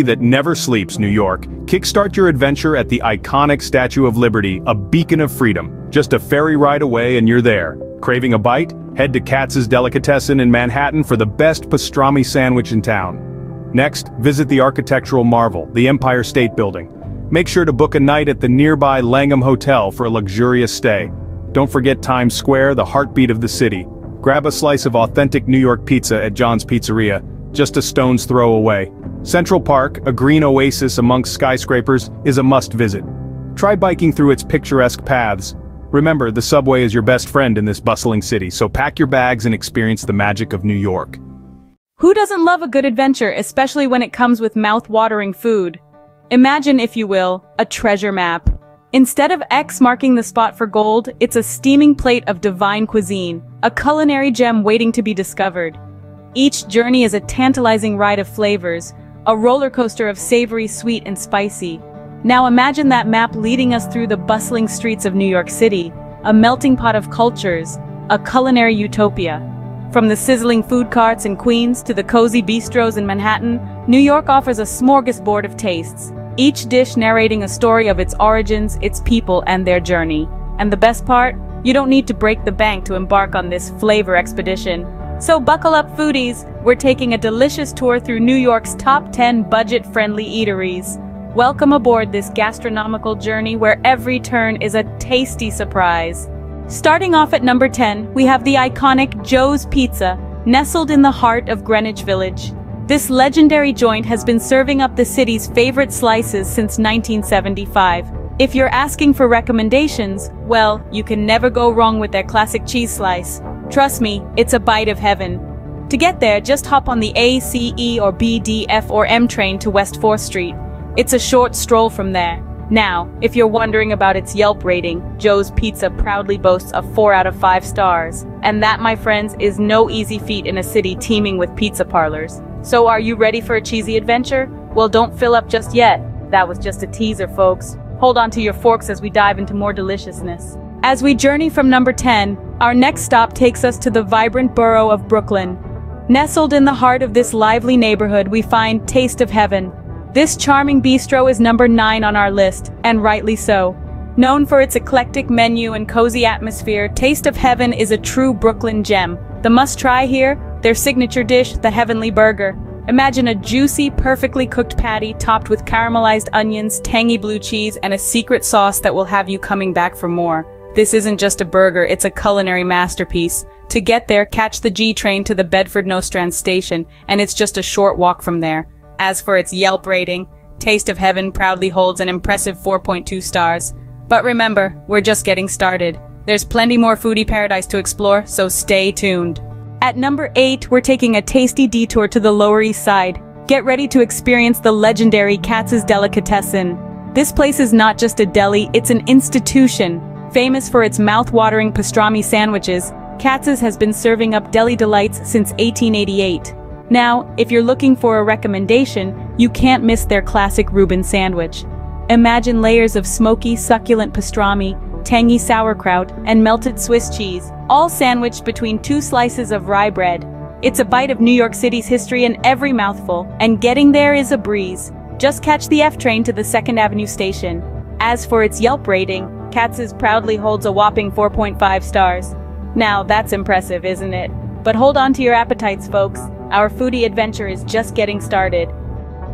that never sleeps, New York. Kickstart your adventure at the iconic Statue of Liberty, a beacon of freedom. Just a ferry ride away and you're there. Craving a bite? Head to Katz's Delicatessen in Manhattan for the best pastrami sandwich in town. Next, visit the architectural marvel, the Empire State Building. Make sure to book a night at the nearby Langham Hotel for a luxurious stay. Don't forget Times Square, the heartbeat of the city. Grab a slice of authentic New York pizza at John's Pizzeria, just a stone's throw away. Central Park, a green oasis amongst skyscrapers, is a must-visit. Try biking through its picturesque paths. Remember, the subway is your best friend in this bustling city, so pack your bags and experience the magic of New York. Who doesn't love a good adventure, especially when it comes with mouth-watering food? Imagine, if you will, a treasure map. Instead of X marking the spot for gold, it's a steaming plate of divine cuisine, a culinary gem waiting to be discovered. Each journey is a tantalizing ride of flavors, a roller coaster of savory, sweet, and spicy. Now imagine that map leading us through the bustling streets of New York City, a melting pot of cultures, a culinary utopia. From the sizzling food carts in Queens to the cozy bistros in Manhattan, New York offers a smorgasbord of tastes, each dish narrating a story of its origins, its people, and their journey. And the best part? You don't need to break the bank to embark on this flavor expedition. So buckle up foodies, we're taking a delicious tour through New York's top 10 budget-friendly eateries. Welcome aboard this gastronomical journey where every turn is a tasty surprise. Starting off at number 10, we have the iconic Joe's Pizza, nestled in the heart of Greenwich Village. This legendary joint has been serving up the city's favorite slices since 1975. If you're asking for recommendations, well, you can never go wrong with their classic cheese slice. Trust me, it's a bite of heaven. To get there, just hop on the A, C, E, or B, D, F, or M train to West 4th Street. It's a short stroll from there. Now, if you're wondering about its Yelp rating, Joe's Pizza proudly boasts a 4 out of 5 stars. And that, my friends, is no easy feat in a city teeming with pizza parlors. So are you ready for a cheesy adventure? Well, don't fill up just yet. That was just a teaser, folks. Hold on to your forks as we dive into more deliciousness. As we journey from number 10, our next stop takes us to the vibrant borough of Brooklyn. Nestled in the heart of this lively neighborhood, we find Taste of Heaven. This charming bistro is number 9 on our list, and rightly so. Known for its eclectic menu and cozy atmosphere, Taste of Heaven is a true Brooklyn gem. The must-try here? Their signature dish, the Heavenly Burger. Imagine a juicy, perfectly cooked patty topped with caramelized onions, tangy blue cheese, and a secret sauce that will have you coming back for more. This isn't just a burger, it's a culinary masterpiece. To get there, catch the G train to the Bedford Nostrand station, and it's just a short walk from there. As for its Yelp rating, Taste of Heaven proudly holds an impressive 4.2 stars. But remember, we're just getting started. There's plenty more foodie paradise to explore, so stay tuned. At number 8, we're taking a tasty detour to the Lower East Side. Get ready to experience the legendary Katz's Delicatessen. This place is not just a deli, it's an institution. Famous for its mouth-watering pastrami sandwiches, Katz's has been serving up deli delights since 1888. Now, if you're looking for a recommendation, you can't miss their classic Reuben sandwich. Imagine layers of smoky, succulent pastrami, tangy sauerkraut, and melted Swiss cheese, all sandwiched between two slices of rye bread. It's a bite of New York City's history in every mouthful, and getting there is a breeze. Just catch the F train to the 2nd Avenue station. As for its Yelp rating, Katz's proudly holds a whopping 4.5 stars. Now, that's impressive, isn't it? But hold on to your appetites, folks. Our foodie adventure is just getting started.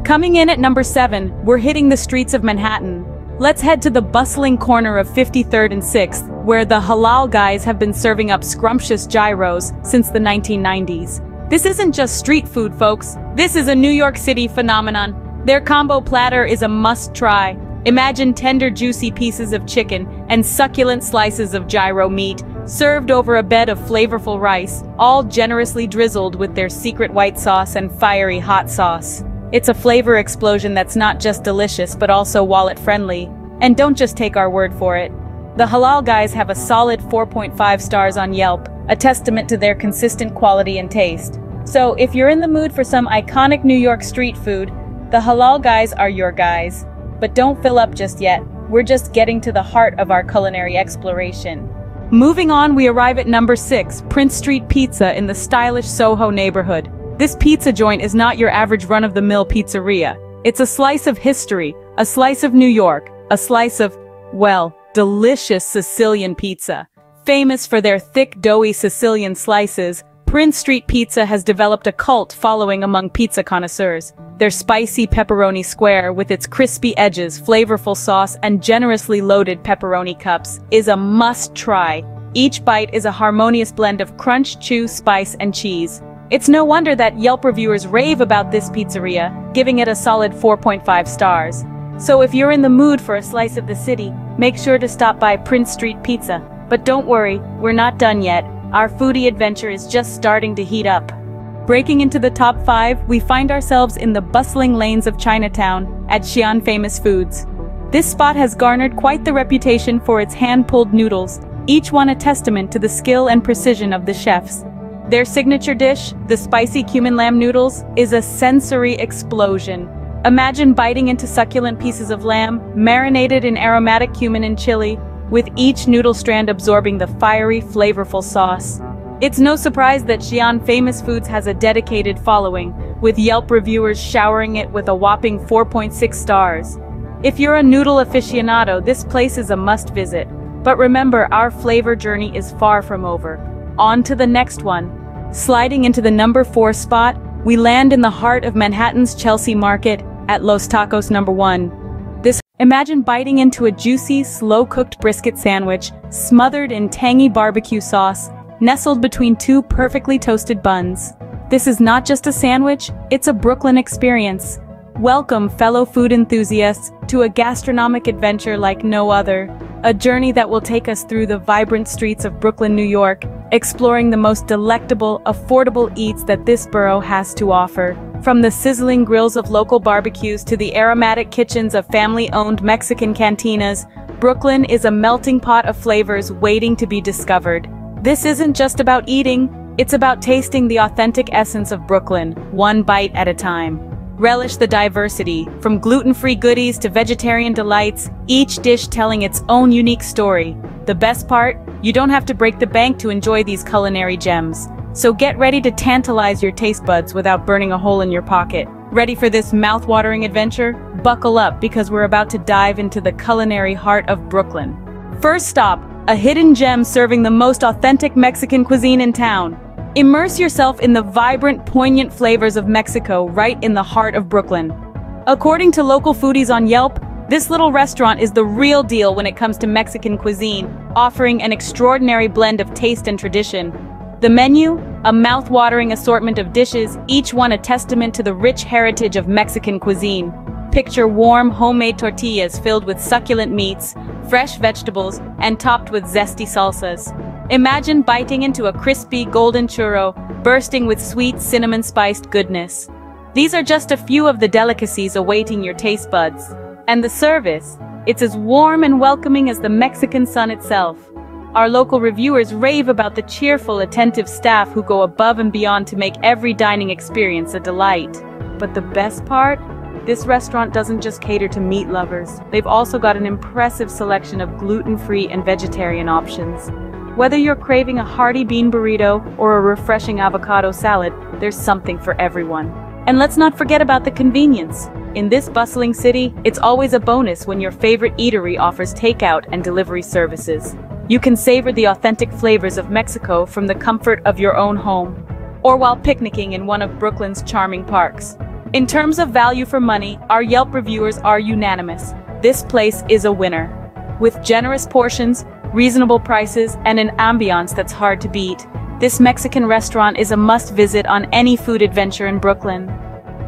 Coming in at number 7, we're hitting the streets of Manhattan. Let's head to the bustling corner of 53rd and 6th, where the Halal guys have been serving up scrumptious gyros since the 1990s. This isn't just street food, folks. This is a New York City phenomenon. Their combo platter is a must-try. Imagine tender juicy pieces of chicken and succulent slices of gyro meat, served over a bed of flavorful rice, all generously drizzled with their secret white sauce and fiery hot sauce. It's a flavor explosion that's not just delicious but also wallet-friendly. And don't just take our word for it. The Halal guys have a solid 4.5 stars on Yelp, a testament to their consistent quality and taste. So if you're in the mood for some iconic New York street food, the Halal guys are your guys. But don't fill up just yet. We're just getting to the heart of our culinary exploration. Moving on, we arrive at number 6, Prince Street Pizza in the stylish Soho neighborhood. This pizza joint is not your average run-of-the-mill pizzeria. It's a slice of history, a slice of New York, a slice of, well, delicious Sicilian pizza. Famous for their thick, doughy Sicilian slices, Prince Street Pizza has developed a cult following among pizza connoisseurs. Their spicy pepperoni square, with its crispy edges, flavorful sauce, and generously loaded pepperoni cups, is a must-try. Each bite is a harmonious blend of crunch, chew, spice, and cheese. It's no wonder that Yelp reviewers rave about this pizzeria, giving it a solid 4.5 stars. So if you're in the mood for a slice of the city, make sure to stop by Prince Street Pizza. But don't worry, we're not done yet. Our foodie adventure is just starting to heat up. Breaking into the top 5, we find ourselves in the bustling lanes of Chinatown at Xi'an Famous Foods. This spot has garnered quite the reputation for its hand-pulled noodles, each one a testament to the skill and precision of the chefs. Their signature dish, the spicy cumin lamb noodles, is a sensory explosion. Imagine biting into succulent pieces of lamb, marinated in aromatic cumin and chili, with each noodle strand absorbing the fiery, flavorful sauce. It's no surprise that Xi'an Famous Foods has a dedicated following, with Yelp reviewers showering it with a whopping 4.6 stars. If you're a noodle aficionado, this place is a must-visit. But remember, our flavor journey is far from over. On to the next one. Sliding into the number 4 spot, we land in the heart of Manhattan's Chelsea Market at Los Tacos number 1. This Imagine biting into a juicy, slow-cooked brisket sandwich, smothered in tangy barbecue sauce, nestled between two perfectly toasted buns. This is not just a sandwich, it's a Brooklyn experience. Welcome, fellow food enthusiasts, to a gastronomic adventure like no other. A journey that will take us through the vibrant streets of Brooklyn, New York, exploring the most delectable, affordable eats that this borough has to offer. From the sizzling grills of local barbecues to the aromatic kitchens of family-owned Mexican cantinas, Brooklyn is a melting pot of flavors waiting to be discovered. This isn't just about eating, it's about tasting the authentic essence of Brooklyn, one bite at a time. Relish the diversity, from gluten-free goodies to vegetarian delights, each dish telling its own unique story. The best part? You don't have to break the bank to enjoy these culinary gems. So get ready to tantalize your taste buds without burning a hole in your pocket. Ready for this mouth-watering adventure? Buckle up because we're about to dive into the culinary heart of Brooklyn. First stop, a hidden gem serving the most authentic Mexican cuisine in town. Immerse yourself in the vibrant, poignant flavors of Mexico right in the heart of Brooklyn. According to local foodies on Yelp, this little restaurant is the real deal when it comes to Mexican cuisine, offering an extraordinary blend of taste and tradition. The menu? A mouth-watering assortment of dishes, each one a testament to the rich heritage of Mexican cuisine. Picture warm, homemade tortillas filled with succulent meats, fresh vegetables, and topped with zesty salsas. Imagine biting into a crispy, golden churro, bursting with sweet, cinnamon-spiced goodness. These are just a few of the delicacies awaiting your taste buds. And the service? It's as warm and welcoming as the Mexican sun itself. Our local reviewers rave about the cheerful, attentive staff who go above and beyond to make every dining experience a delight. But the best part? This restaurant doesn't just cater to meat lovers. They've also got an impressive selection of gluten-free and vegetarian options. Whether you're craving a hearty bean burrito or a refreshing avocado salad, there's something for everyone. And let's not forget about the convenience. In this bustling city, it's always a bonus when your favorite eatery offers takeout and delivery services. You can savor the authentic flavors of Mexico from the comfort of your own home, or while picnicking in one of Brooklyn's charming parks. In terms of value for money, our Yelp reviewers are unanimous. This place is a winner. With generous portions, reasonable prices, and an ambiance that's hard to beat, this Mexican restaurant is a must-visit on any food adventure in Brooklyn.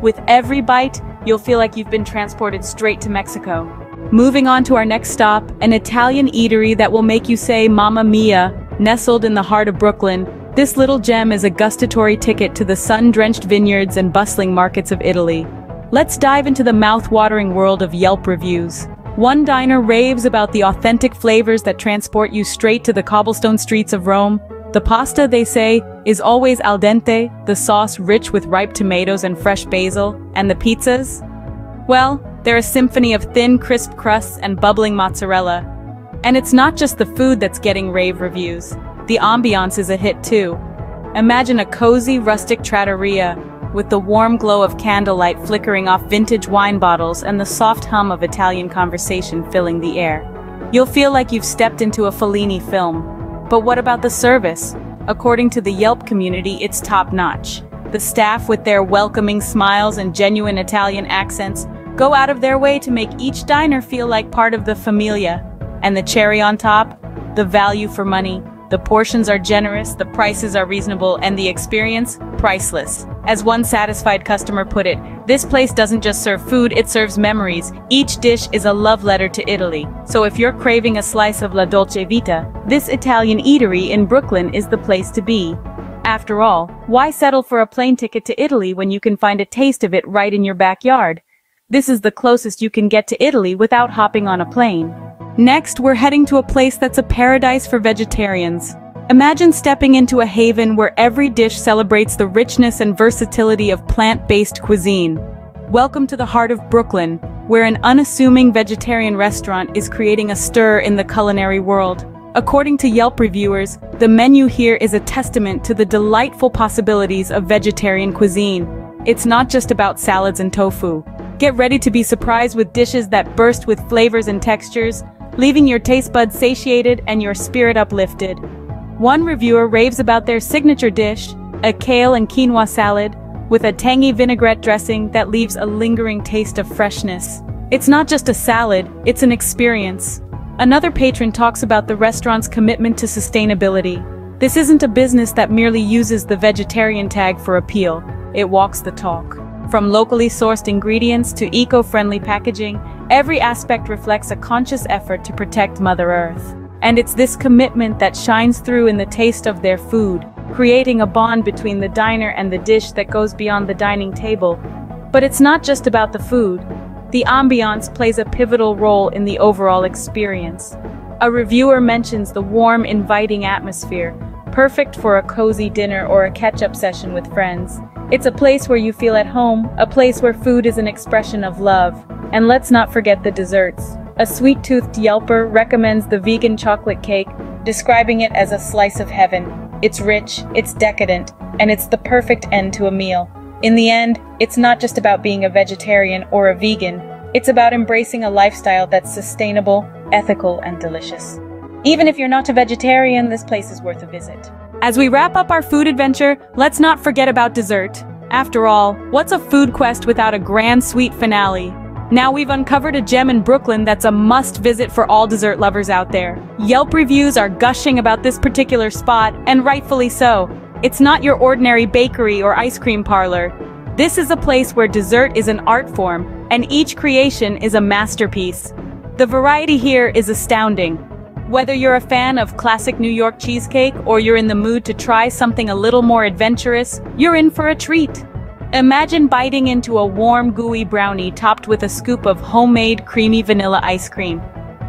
With every bite, you'll feel like you've been transported straight to Mexico. Moving on to our next stop, an Italian eatery that will make you say Mamma Mia, nestled in the heart of Brooklyn, this little gem is a gustatory ticket to the sun-drenched vineyards and bustling markets of Italy. Let's dive into the mouth-watering world of Yelp reviews. One diner raves about the authentic flavors that transport you straight to the cobblestone streets of Rome. The pasta, they say, is always al dente, the sauce rich with ripe tomatoes and fresh basil, and the pizzas? Well, they're a symphony of thin, crisp crusts and bubbling mozzarella. And it's not just the food that's getting rave reviews. The ambiance is a hit too. Imagine a cozy, rustic trattoria, with the warm glow of candlelight flickering off vintage wine bottles and the soft hum of Italian conversation filling the air. You'll feel like you've stepped into a Fellini film. But what about the service? According to the Yelp community, it's top-notch. The staff with their welcoming smiles and genuine Italian accents go out of their way to make each diner feel like part of the familia. And the cherry on top? The value for money. The portions are generous, the prices are reasonable, and the experience, priceless. As one satisfied customer put it, this place doesn't just serve food, it serves memories. Each dish is a love letter to Italy. So if you're craving a slice of La Dolce Vita, this Italian eatery in Brooklyn is the place to be. After all, why settle for a plane ticket to Italy when you can find a taste of it right in your backyard? This is the closest you can get to Italy without hopping on a plane. Next, we're heading to a place that's a paradise for vegetarians. Imagine stepping into a haven where every dish celebrates the richness and versatility of plant-based cuisine. Welcome to the heart of Brooklyn, where an unassuming vegetarian restaurant is creating a stir in the culinary world. According to Yelp reviewers, the menu here is a testament to the delightful possibilities of vegetarian cuisine. It's not just about salads and tofu. Get ready to be surprised with dishes that burst with flavors and textures, leaving your taste buds satiated and your spirit uplifted. One reviewer raves about their signature dish, a kale and quinoa salad, with a tangy vinaigrette dressing that leaves a lingering taste of freshness. It's not just a salad, it's an experience. Another patron talks about the restaurant's commitment to sustainability. This isn't a business that merely uses the vegetarian tag for appeal, it walks the talk. From locally sourced ingredients to eco-friendly packaging, every aspect reflects a conscious effort to protect Mother Earth. And it's this commitment that shines through in the taste of their food, creating a bond between the diner and the dish that goes beyond the dining table. But it's not just about the food. The ambiance plays a pivotal role in the overall experience. A reviewer mentions the warm, inviting atmosphere, perfect for a cozy dinner or a catch-up session with friends. It's a place where you feel at home, a place where food is an expression of love. And let's not forget the desserts. A sweet-toothed Yelper recommends the vegan chocolate cake, describing it as a slice of heaven. It's rich, it's decadent, and it's the perfect end to a meal. In the end, it's not just about being a vegetarian or a vegan, it's about embracing a lifestyle that's sustainable, ethical, and delicious. Even if you're not a vegetarian, this place is worth a visit. As we wrap up our food adventure, let's not forget about dessert. After all, what's a food quest without a grand sweet finale? Now we've uncovered a gem in Brooklyn that's a must-visit for all dessert lovers out there. Yelp reviews are gushing about this particular spot, and rightfully so. It's not your ordinary bakery or ice cream parlor. This is a place where dessert is an art form, and each creation is a masterpiece. The variety here is astounding. Whether you're a fan of classic New York cheesecake or you're in the mood to try something a little more adventurous, you're in for a treat. Imagine biting into a warm, gooey brownie topped with a scoop of homemade creamy vanilla ice cream.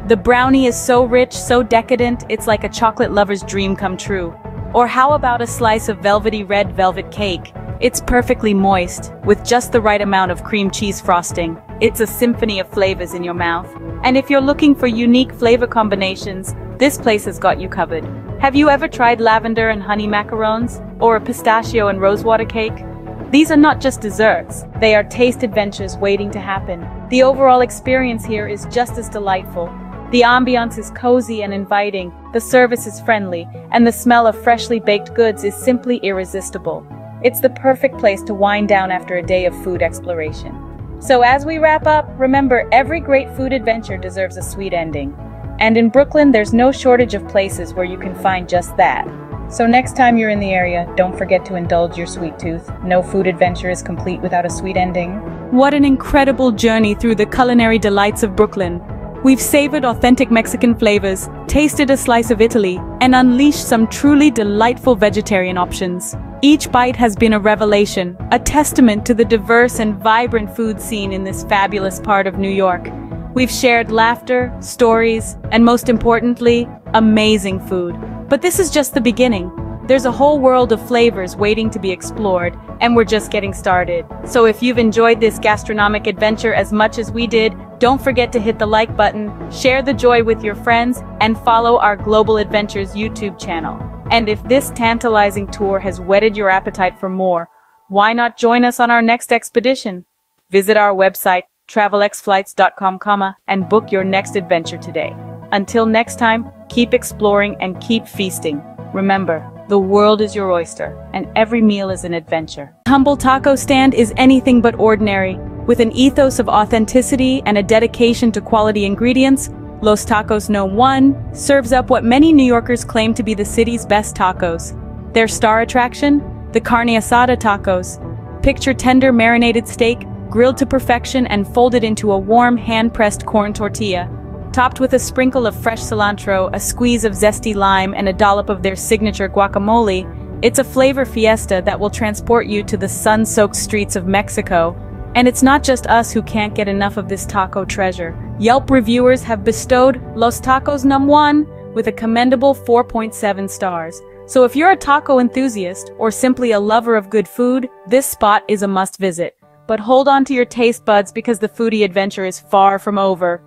The brownie is so rich, so decadent, it's like a chocolate lover's dream come true. Or how about a slice of velvety red velvet cake? It's perfectly moist, with just the right amount of cream cheese frosting. It's a symphony of flavors in your mouth. And if you're looking for unique flavor combinations, this place has got you covered. Have you ever tried lavender and honey macarons? Or a pistachio and rosewater cake? These are not just desserts, they are taste adventures waiting to happen. The overall experience here is just as delightful. The ambiance is cozy and inviting, the service is friendly, and the smell of freshly baked goods is simply irresistible. It's the perfect place to wind down after a day of food exploration. So as we wrap up, remember every great food adventure deserves a sweet ending. And in Brooklyn, there's no shortage of places where you can find just that. So next time you're in the area, don't forget to indulge your sweet tooth. No food adventure is complete without a sweet ending. What an incredible journey through the culinary delights of Brooklyn. We've savored authentic Mexican flavors, tasted a slice of Italy, and unleashed some truly delightful vegetarian options. Each bite has been a revelation, a testament to the diverse and vibrant food scene in this fabulous part of New York. We've shared laughter, stories, and most importantly, amazing food. But this is just the beginning. There's a whole world of flavors waiting to be explored, and we're just getting started. So if you've enjoyed this gastronomic adventure as much as we did, don't forget to hit the like button, share the joy with your friends, and follow our Global Adventures YouTube channel. And if this tantalizing tour has whetted your appetite for more, why not join us on our next expedition? Visit our website, travelxflights.com, and book your next adventure today. Until next time, keep exploring and keep feasting. Remember, the world is your oyster, and every meal is an adventure. Humble Taco Stand is anything but ordinary. With an ethos of authenticity and a dedication to quality ingredients, Los Tacos No. 1 serves up what many New Yorkers claim to be the city's best tacos. Their star attraction? The carne asada tacos. Picture tender marinated steak, grilled to perfection and folded into a warm hand-pressed corn tortilla. Topped with a sprinkle of fresh cilantro, a squeeze of zesty lime, and a dollop of their signature guacamole, it's a flavor fiesta that will transport you to the sun-soaked streets of Mexico. And it's not just us who can't get enough of this taco treasure. Yelp reviewers have bestowed Los Tacos Num 1 with a commendable 4.7 stars. So if you're a taco enthusiast, or simply a lover of good food, this spot is a must visit. But hold on to your taste buds because the foodie adventure is far from over.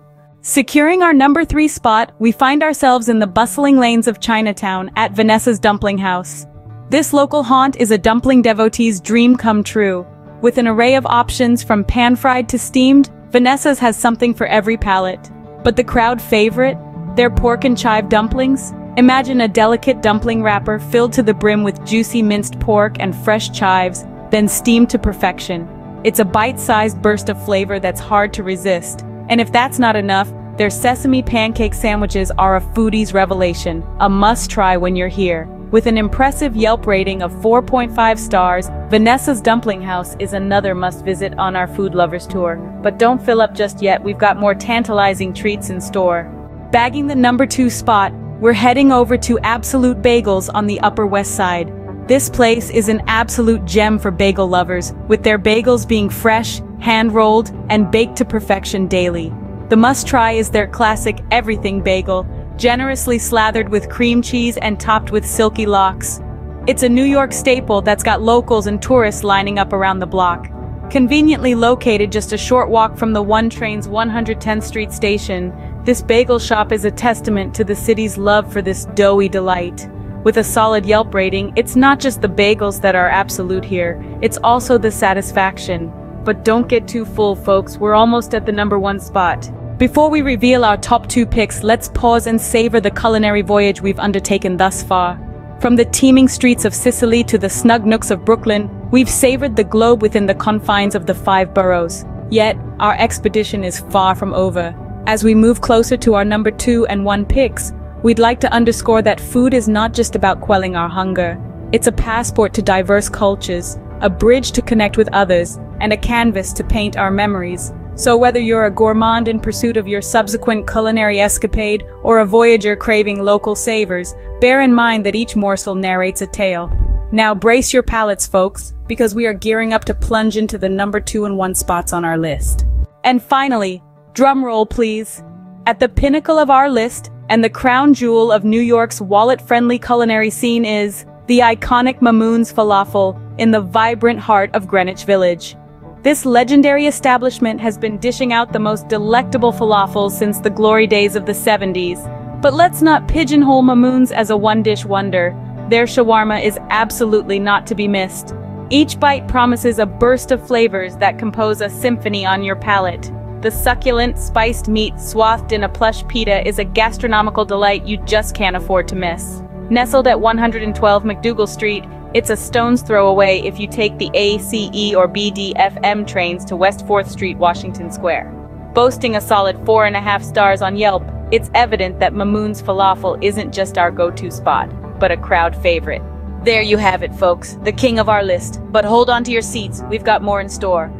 Securing our number three spot, we find ourselves in the bustling lanes of Chinatown at Vanessa's Dumpling House. This local haunt is a dumpling devotee's dream come true. With an array of options from pan-fried to steamed, Vanessa's has something for every palate. But the crowd favorite? Their pork and chive dumplings? Imagine a delicate dumpling wrapper filled to the brim with juicy minced pork and fresh chives, then steamed to perfection. It's a bite-sized burst of flavor that's hard to resist. And if that's not enough, their sesame pancake sandwiches are a foodie's revelation, a must-try when you're here. With an impressive Yelp rating of 4.5 stars, Vanessa's Dumpling House is another must-visit on our food lovers tour. But don't fill up just yet, we've got more tantalizing treats in store. Bagging the number two spot, we're heading over to Absolute Bagels on the Upper West Side. This place is an absolute gem for bagel lovers, with their bagels being fresh, hand-rolled, and baked to perfection daily. The must-try is their classic everything bagel, generously slathered with cream cheese and topped with silky lox. It's a New York staple that's got locals and tourists lining up around the block. Conveniently located just a short walk from the One Train's 110th Street station, this bagel shop is a testament to the city's love for this doughy delight. With a solid Yelp rating, it's not just the bagels that are absolute here, it's also the satisfaction. But don't get too full, folks, we're almost at the number one spot. Before we reveal our top two picks, let's pause and savor the culinary voyage we've undertaken thus far. From the teeming streets of Sicily to the snug nooks of Brooklyn, we've savored the globe within the confines of the five boroughs. Yet, our expedition is far from over. As we move closer to our number two and one picks, We'd like to underscore that food is not just about quelling our hunger. It's a passport to diverse cultures, a bridge to connect with others, and a canvas to paint our memories. So whether you're a gourmand in pursuit of your subsequent culinary escapade or a voyager craving local savors, bear in mind that each morsel narrates a tale. Now brace your palates, folks, because we are gearing up to plunge into the number two and one spots on our list. And finally, drum roll please. At the pinnacle of our list, and the crown jewel of New York's wallet-friendly culinary scene is the iconic Mamoun's Falafel in the vibrant heart of Greenwich Village. This legendary establishment has been dishing out the most delectable falafels since the glory days of the 70s. But let's not pigeonhole Mamoun's as a one-dish wonder. Their shawarma is absolutely not to be missed. Each bite promises a burst of flavors that compose a symphony on your palate. The succulent, spiced meat swathed in a plush pita is a gastronomical delight you just can't afford to miss. Nestled at 112 MacDougal Street, it's a stone's throw away if you take the ACE or BDFM trains to West 4th Street, Washington Square. Boasting a solid 4.5 stars on Yelp, it's evident that Mamoun's Falafel isn't just our go-to spot, but a crowd favorite. There you have it, folks, the king of our list. But hold on to your seats, we've got more in store.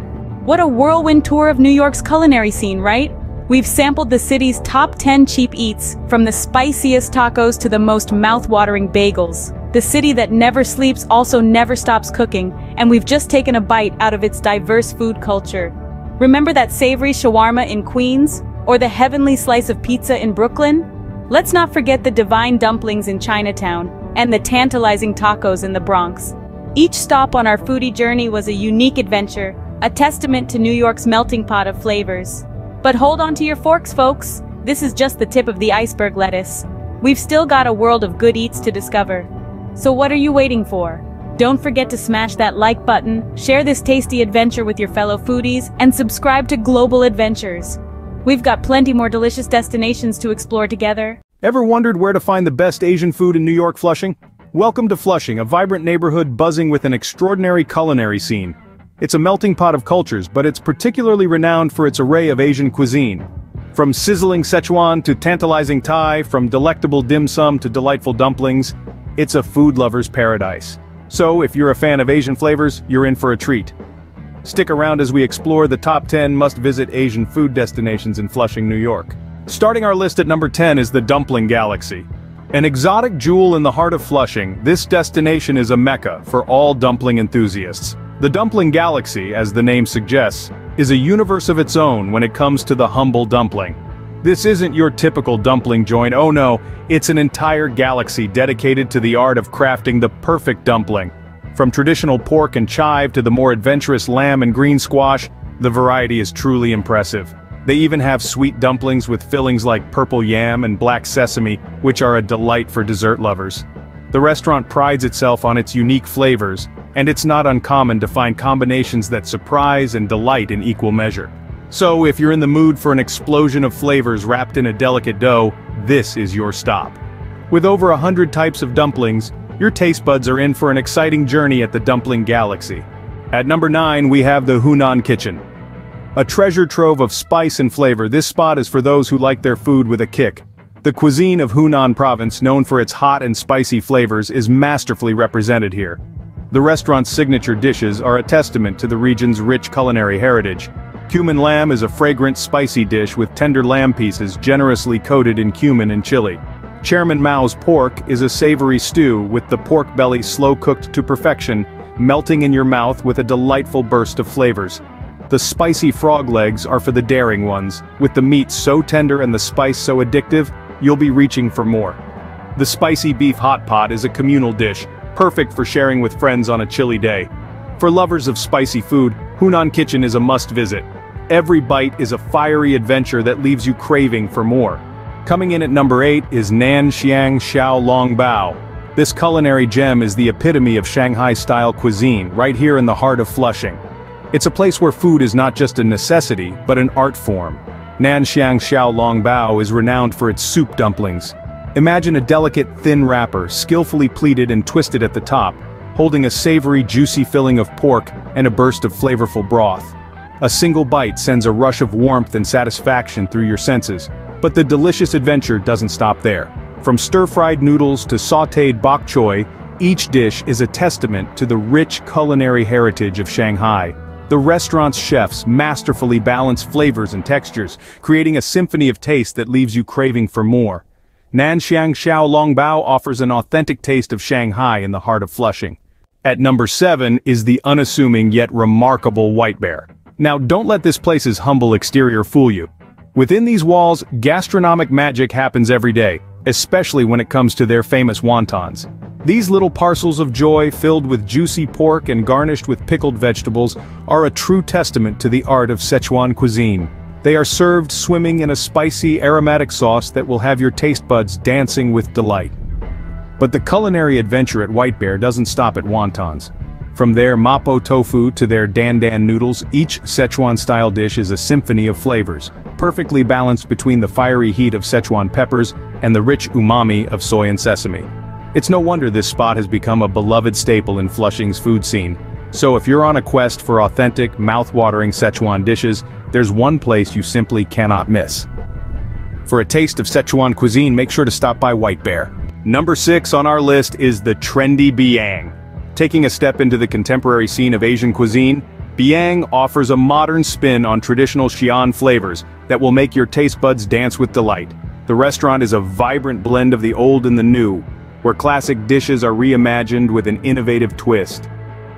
What a whirlwind tour of New York's culinary scene, right? We've sampled the city's top 10 cheap eats, from the spiciest tacos to the most mouth-watering bagels. The city that never sleeps also never stops cooking, and we've just taken a bite out of its diverse food culture. Remember that savory shawarma in Queens? Or the heavenly slice of pizza in Brooklyn? Let's not forget the divine dumplings in Chinatown, and the tantalizing tacos in the Bronx. Each stop on our foodie journey was a unique adventure, a testament to New York's melting pot of flavors. But hold on to your forks, folks. This is just the tip of the iceberg lettuce. We've still got a world of good eats to discover. So what are you waiting for? Don't forget to smash that like button, share this tasty adventure with your fellow foodies, and subscribe to Global Adventures. We've got plenty more delicious destinations to explore together. Ever wondered where to find the best Asian food in New York Flushing? Welcome to Flushing, a vibrant neighborhood buzzing with an extraordinary culinary scene. It's a melting pot of cultures, but it's particularly renowned for its array of Asian cuisine. From sizzling Szechuan to tantalizing Thai, from delectable dim sum to delightful dumplings, it's a food lover's paradise. So, if you're a fan of Asian flavors, you're in for a treat. Stick around as we explore the top 10 must-visit Asian food destinations in Flushing, New York. Starting our list at number 10 is the Dumpling Galaxy. An exotic jewel in the heart of Flushing, this destination is a mecca for all dumpling enthusiasts. The Dumpling Galaxy, as the name suggests, is a universe of its own when it comes to the humble dumpling. This isn't your typical dumpling joint, oh no, it's an entire galaxy dedicated to the art of crafting the perfect dumpling. From traditional pork and chive to the more adventurous lamb and green squash, the variety is truly impressive. They even have sweet dumplings with fillings like purple yam and black sesame, which are a delight for dessert lovers. The restaurant prides itself on its unique flavors, and it's not uncommon to find combinations that surprise and delight in equal measure. So if you're in the mood for an explosion of flavors wrapped in a delicate dough, this is your stop. With over a hundred types of dumplings, your taste buds are in for an exciting journey at the dumpling galaxy. At number 9 we have the Hunan Kitchen. A treasure trove of spice and flavor, this spot is for those who like their food with a kick. The cuisine of Hunan province, known for its hot and spicy flavors, is masterfully represented here. The restaurant's signature dishes are a testament to the region's rich culinary heritage. Cumin lamb is a fragrant spicy dish with tender lamb pieces generously coated in cumin and chili. Chairman Mao's pork is a savory stew with the pork belly slow-cooked to perfection, melting in your mouth with a delightful burst of flavors. The spicy frog legs are for the daring ones, with the meat so tender and the spice so addictive, you'll be reaching for more. The spicy beef hot pot is a communal dish, perfect for sharing with friends on a chilly day. For lovers of spicy food, Hunan Kitchen is a must-visit. Every bite is a fiery adventure that leaves you craving for more. Coming in at number 8 is Nan Xiang Xiao Long Bao. This culinary gem is the epitome of Shanghai-style cuisine, right here in the heart of Flushing. It's a place where food is not just a necessity, but an art form. Nan Xiang Xiao Long Bao is renowned for its soup dumplings, Imagine a delicate, thin wrapper, skillfully pleated and twisted at the top, holding a savory, juicy filling of pork and a burst of flavorful broth. A single bite sends a rush of warmth and satisfaction through your senses, but the delicious adventure doesn't stop there. From stir-fried noodles to sautéed bok choy, each dish is a testament to the rich culinary heritage of Shanghai. The restaurant's chefs masterfully balance flavors and textures, creating a symphony of taste that leaves you craving for more. Nanxiang Xiao Longbao offers an authentic taste of Shanghai in the heart of Flushing. At number 7 is the unassuming yet remarkable White Bear. Now don't let this place's humble exterior fool you. Within these walls, gastronomic magic happens every day, especially when it comes to their famous wontons. These little parcels of joy filled with juicy pork and garnished with pickled vegetables are a true testament to the art of Sichuan cuisine. They are served swimming in a spicy, aromatic sauce that will have your taste buds dancing with delight. But the culinary adventure at White Bear doesn't stop at wontons. From their mapo tofu to their dan dan noodles, each Sichuan-style dish is a symphony of flavors, perfectly balanced between the fiery heat of Sichuan peppers and the rich umami of soy and sesame. It's no wonder this spot has become a beloved staple in Flushing's food scene. So if you're on a quest for authentic, mouth-watering Sichuan dishes, there's one place you simply cannot miss. For a taste of Sichuan cuisine make sure to stop by White Bear. Number 6 on our list is the trendy Biang. Taking a step into the contemporary scene of Asian cuisine, Biang offers a modern spin on traditional Xi'an flavors that will make your taste buds dance with delight. The restaurant is a vibrant blend of the old and the new, where classic dishes are reimagined with an innovative twist.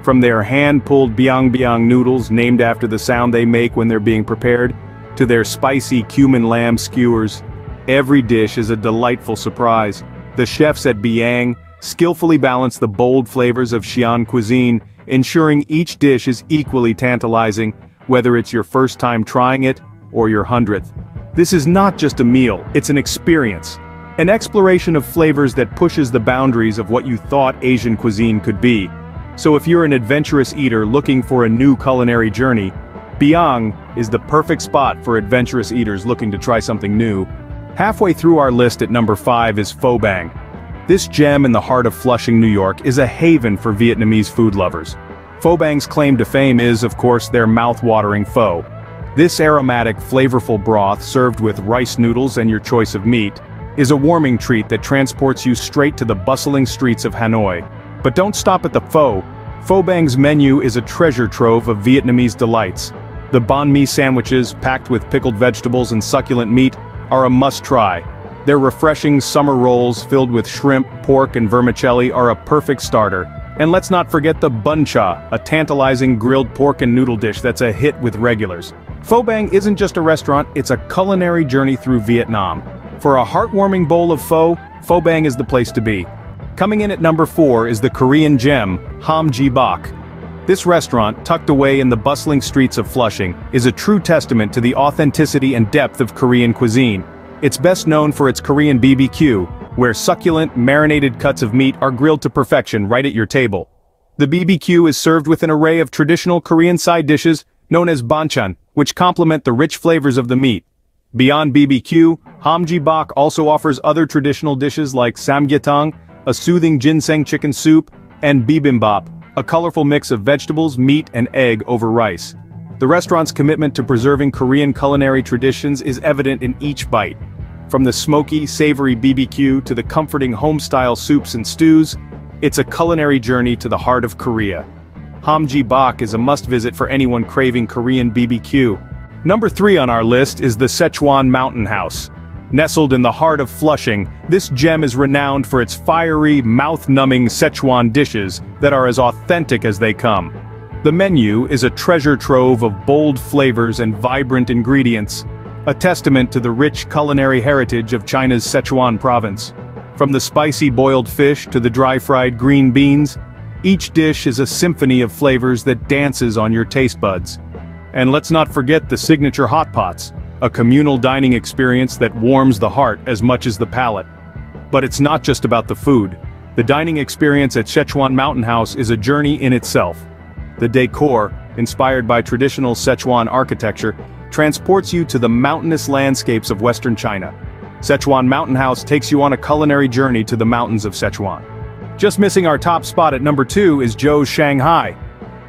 From their hand-pulled biang biang noodles named after the sound they make when they're being prepared, to their spicy cumin lamb skewers, every dish is a delightful surprise. The chefs at Biang skillfully balance the bold flavors of Xi'an cuisine, ensuring each dish is equally tantalizing, whether it's your first time trying it or your hundredth. This is not just a meal, it's an experience. An exploration of flavors that pushes the boundaries of what you thought Asian cuisine could be. So if you're an adventurous eater looking for a new culinary journey, Biang is the perfect spot for adventurous eaters looking to try something new. Halfway through our list at number 5 is Pho Bang. This gem in the heart of Flushing, New York is a haven for Vietnamese food lovers. Pho Bang's claim to fame is, of course, their mouth-watering pho. This aromatic, flavorful broth served with rice noodles and your choice of meat, is a warming treat that transports you straight to the bustling streets of Hanoi. But don't stop at the pho. Pho Bang's menu is a treasure trove of Vietnamese delights. The banh mi sandwiches, packed with pickled vegetables and succulent meat, are a must-try. Their refreshing summer rolls filled with shrimp, pork and vermicelli are a perfect starter. And let's not forget the bun cha, a tantalizing grilled pork and noodle dish that's a hit with regulars. Pho Bang isn't just a restaurant, it's a culinary journey through Vietnam. For a heartwarming bowl of pho, Pho Bang is the place to be. Coming in at number 4 is the Korean gem, Ham Ji Bak. This restaurant, tucked away in the bustling streets of Flushing, is a true testament to the authenticity and depth of Korean cuisine. It's best known for its Korean BBQ, where succulent, marinated cuts of meat are grilled to perfection right at your table. The BBQ is served with an array of traditional Korean side dishes, known as banchan, which complement the rich flavors of the meat. Beyond BBQ, Hamji Bak also offers other traditional dishes like samgyetang, a soothing ginseng chicken soup, and bibimbap, a colorful mix of vegetables, meat, and egg over rice. The restaurant's commitment to preserving Korean culinary traditions is evident in each bite. From the smoky, savory BBQ to the comforting home-style soups and stews, it's a culinary journey to the heart of Korea. Hamji Bak is a must-visit for anyone craving Korean BBQ. Number 3 on our list is the Szechuan Mountain House. Nestled in the heart of Flushing, this gem is renowned for its fiery, mouth-numbing Szechuan dishes that are as authentic as they come. The menu is a treasure trove of bold flavors and vibrant ingredients, a testament to the rich culinary heritage of China's Sichuan province. From the spicy boiled fish to the dry-fried green beans, each dish is a symphony of flavors that dances on your taste buds. And let's not forget the signature hot pots, a communal dining experience that warms the heart as much as the palate. But it's not just about the food. The dining experience at Szechuan Mountain House is a journey in itself. The decor, inspired by traditional Szechuan architecture, transports you to the mountainous landscapes of western China. Szechuan Mountain House takes you on a culinary journey to the mountains of Szechuan. Just missing our top spot at number 2 is Joe's Shanghai.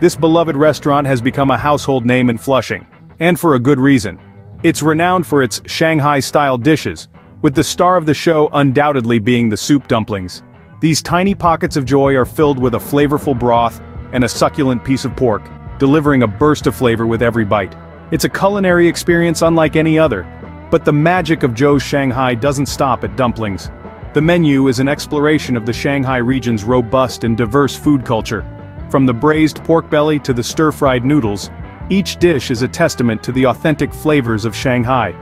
This beloved restaurant has become a household name in Flushing. And for a good reason. It's renowned for its Shanghai-style dishes, with the star of the show undoubtedly being the soup dumplings. These tiny pockets of joy are filled with a flavorful broth and a succulent piece of pork, delivering a burst of flavor with every bite. It's a culinary experience unlike any other. But the magic of Joe's Shanghai doesn't stop at dumplings. The menu is an exploration of the Shanghai region's robust and diverse food culture. From the braised pork belly to the stir-fried noodles, each dish is a testament to the authentic flavors of Shanghai.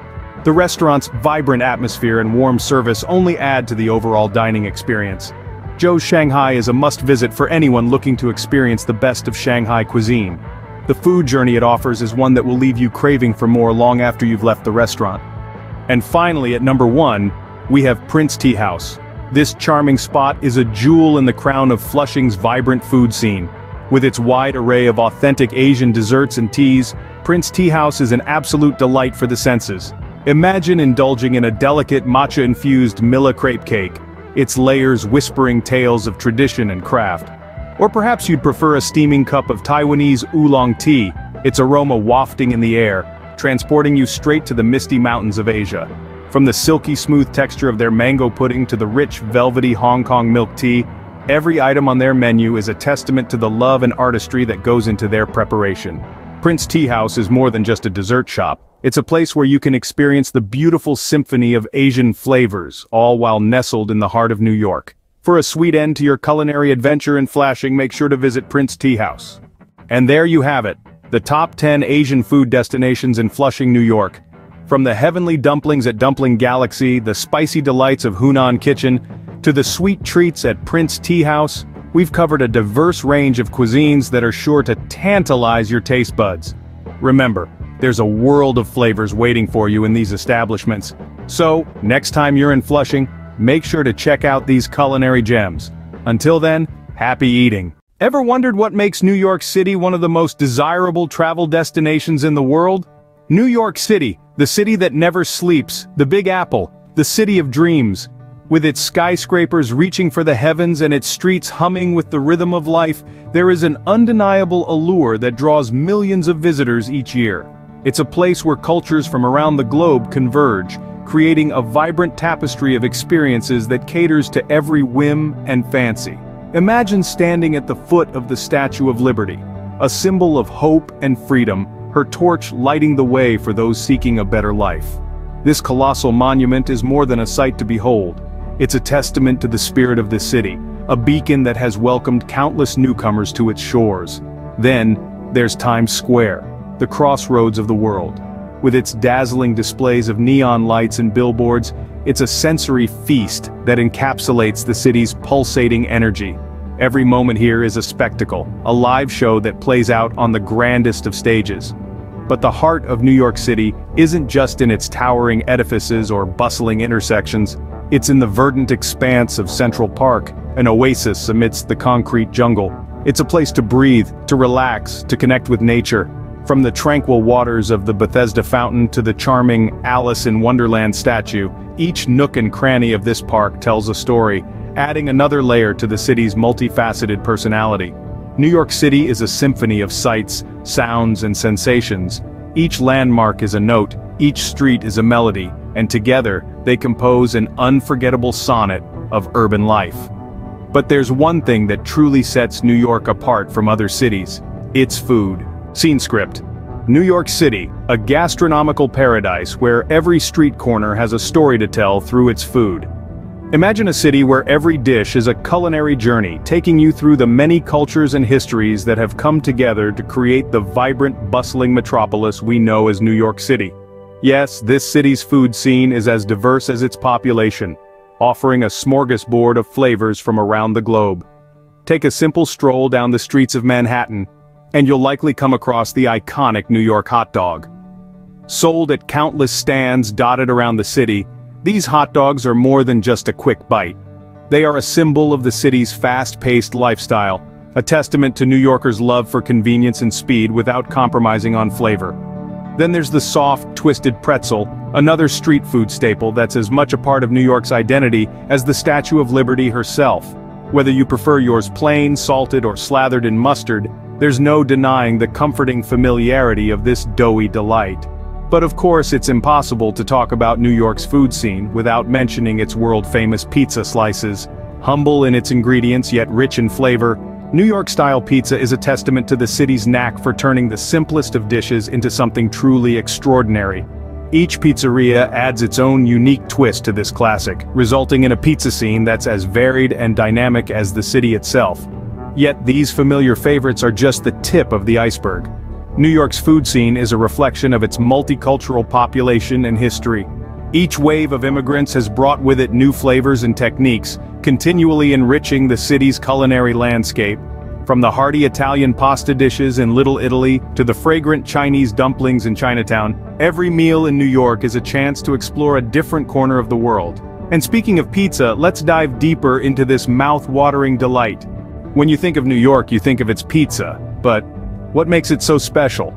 The restaurant's vibrant atmosphere and warm service only add to the overall dining experience. Joe's Shanghai is a must-visit for anyone looking to experience the best of Shanghai cuisine. The food journey it offers is one that will leave you craving for more long after you've left the restaurant. And finally at number one, we have Prince Tea House. This charming spot is a jewel in the crown of Flushing's vibrant food scene. With its wide array of authentic Asian desserts and teas, Prince Tea House is an absolute delight for the senses. Imagine indulging in a delicate matcha-infused mille crepe cake, its layers whispering tales of tradition and craft. Or perhaps you'd prefer a steaming cup of Taiwanese oolong tea, its aroma wafting in the air, transporting you straight to the misty mountains of Asia. From the silky smooth texture of their mango pudding to the rich velvety Hong Kong milk tea, every item on their menu is a testament to the love and artistry that goes into their preparation. Prince Tea House is more than just a dessert shop. It's a place where you can experience the beautiful symphony of Asian flavors, all while nestled in the heart of New York. For a sweet end to your culinary adventure in Flushing make sure to visit Prince Tea House. And there you have it, the top 10 Asian food destinations in Flushing, New York. From the heavenly dumplings at Dumpling Galaxy, the spicy delights of Hunan Kitchen, to the sweet treats at Prince Tea House, we've covered a diverse range of cuisines that are sure to tantalize your taste buds. Remember, there's a world of flavors waiting for you in these establishments. So, next time you're in Flushing, make sure to check out these culinary gems. Until then, happy eating. Ever wondered what makes New York City one of the most desirable travel destinations in the world? New York City, the city that never sleeps, the Big Apple, the city of dreams. With its skyscrapers reaching for the heavens and its streets humming with the rhythm of life, there is an undeniable allure that draws millions of visitors each year. It's a place where cultures from around the globe converge, creating a vibrant tapestry of experiences that caters to every whim and fancy. Imagine standing at the foot of the Statue of Liberty, a symbol of hope and freedom, her torch lighting the way for those seeking a better life. This colossal monument is more than a sight to behold. It's a testament to the spirit of the city, a beacon that has welcomed countless newcomers to its shores. Then, there's Times Square, the crossroads of the world. With its dazzling displays of neon lights and billboards, it's a sensory feast that encapsulates the city's pulsating energy. Every moment here is a spectacle, a live show that plays out on the grandest of stages. But the heart of New York City isn't just in its towering edifices or bustling intersections, it's in the verdant expanse of Central Park, an oasis amidst the concrete jungle. It's a place to breathe, to relax, to connect with nature, from the tranquil waters of the Bethesda Fountain to the charming Alice in Wonderland statue, each nook and cranny of this park tells a story, adding another layer to the city's multifaceted personality. New York City is a symphony of sights, sounds, and sensations. Each landmark is a note, each street is a melody, and together, they compose an unforgettable sonnet of urban life. But there's one thing that truly sets New York apart from other cities. Its food. Scene script. New York City, a gastronomical paradise where every street corner has a story to tell through its food. Imagine a city where every dish is a culinary journey, taking you through the many cultures and histories that have come together to create the vibrant, bustling metropolis we know as New York City. Yes, this city's food scene is as diverse as its population, offering a smorgasbord of flavors from around the globe. Take a simple stroll down the streets of Manhattan, and you'll likely come across the iconic New York hot dog. Sold at countless stands dotted around the city, these hot dogs are more than just a quick bite. They are a symbol of the city's fast-paced lifestyle, a testament to New Yorkers' love for convenience and speed without compromising on flavor. Then there's the soft, twisted pretzel, another street food staple that's as much a part of New York's identity as the Statue of Liberty herself. Whether you prefer yours plain, salted, or slathered in mustard, there's no denying the comforting familiarity of this doughy delight. But of course it's impossible to talk about New York's food scene without mentioning its world-famous pizza slices. Humble in its ingredients yet rich in flavor, New York-style pizza is a testament to the city's knack for turning the simplest of dishes into something truly extraordinary. Each pizzeria adds its own unique twist to this classic, resulting in a pizza scene that's as varied and dynamic as the city itself. Yet these familiar favorites are just the tip of the iceberg. New York's food scene is a reflection of its multicultural population and history. Each wave of immigrants has brought with it new flavors and techniques, continually enriching the city's culinary landscape. From the hearty Italian pasta dishes in Little Italy to the fragrant Chinese dumplings in Chinatown, every meal in New York is a chance to explore a different corner of the world. And speaking of pizza, let's dive deeper into this mouth-watering delight. When you think of New York you think of its pizza, but what makes it so special?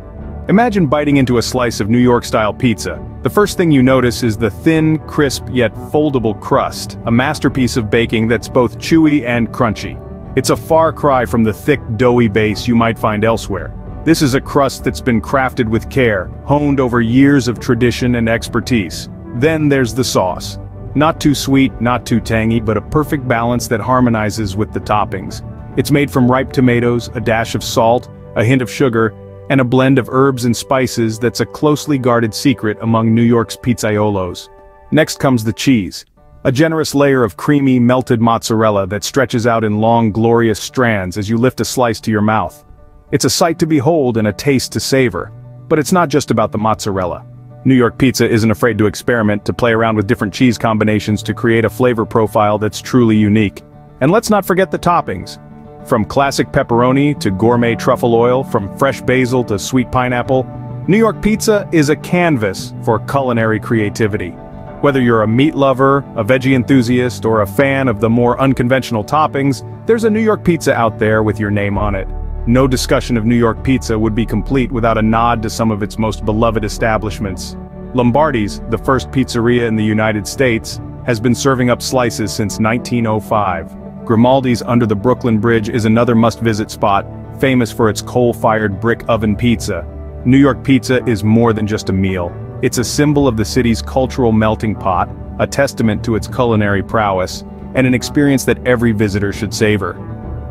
Imagine biting into a slice of New York-style pizza. The first thing you notice is the thin, crisp yet foldable crust, a masterpiece of baking that's both chewy and crunchy. It's a far cry from the thick, doughy base you might find elsewhere. This is a crust that's been crafted with care, honed over years of tradition and expertise. Then there's the sauce. Not too sweet, not too tangy, but a perfect balance that harmonizes with the toppings. It's made from ripe tomatoes, a dash of salt, a hint of sugar, and a blend of herbs and spices that's a closely guarded secret among New York's pizzaiolos. Next comes the cheese. A generous layer of creamy, melted mozzarella that stretches out in long, glorious strands as you lift a slice to your mouth. It's a sight to behold and a taste to savor. But it's not just about the mozzarella. New York Pizza isn't afraid to experiment to play around with different cheese combinations to create a flavor profile that's truly unique. And let's not forget the toppings. From classic pepperoni to gourmet truffle oil, from fresh basil to sweet pineapple, New York pizza is a canvas for culinary creativity. Whether you're a meat lover, a veggie enthusiast, or a fan of the more unconventional toppings, there's a New York pizza out there with your name on it. No discussion of New York pizza would be complete without a nod to some of its most beloved establishments. Lombardi's, the first pizzeria in the United States, has been serving up slices since 1905. Grimaldi's under the Brooklyn Bridge is another must-visit spot, famous for its coal-fired brick oven pizza. New York pizza is more than just a meal. It's a symbol of the city's cultural melting pot, a testament to its culinary prowess, and an experience that every visitor should savor.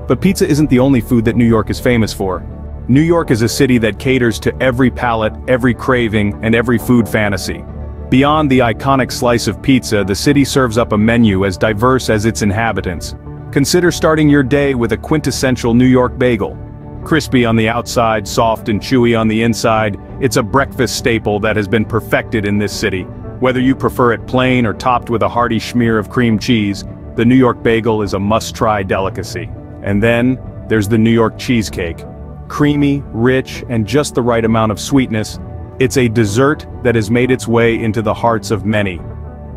But pizza isn't the only food that New York is famous for. New York is a city that caters to every palate, every craving, and every food fantasy. Beyond the iconic slice of pizza, the city serves up a menu as diverse as its inhabitants. Consider starting your day with a quintessential New York bagel. Crispy on the outside, soft and chewy on the inside, it's a breakfast staple that has been perfected in this city. Whether you prefer it plain or topped with a hearty schmear of cream cheese, the New York bagel is a must-try delicacy. And then, there's the New York cheesecake. Creamy, rich, and just the right amount of sweetness, it's a dessert that has made its way into the hearts of many.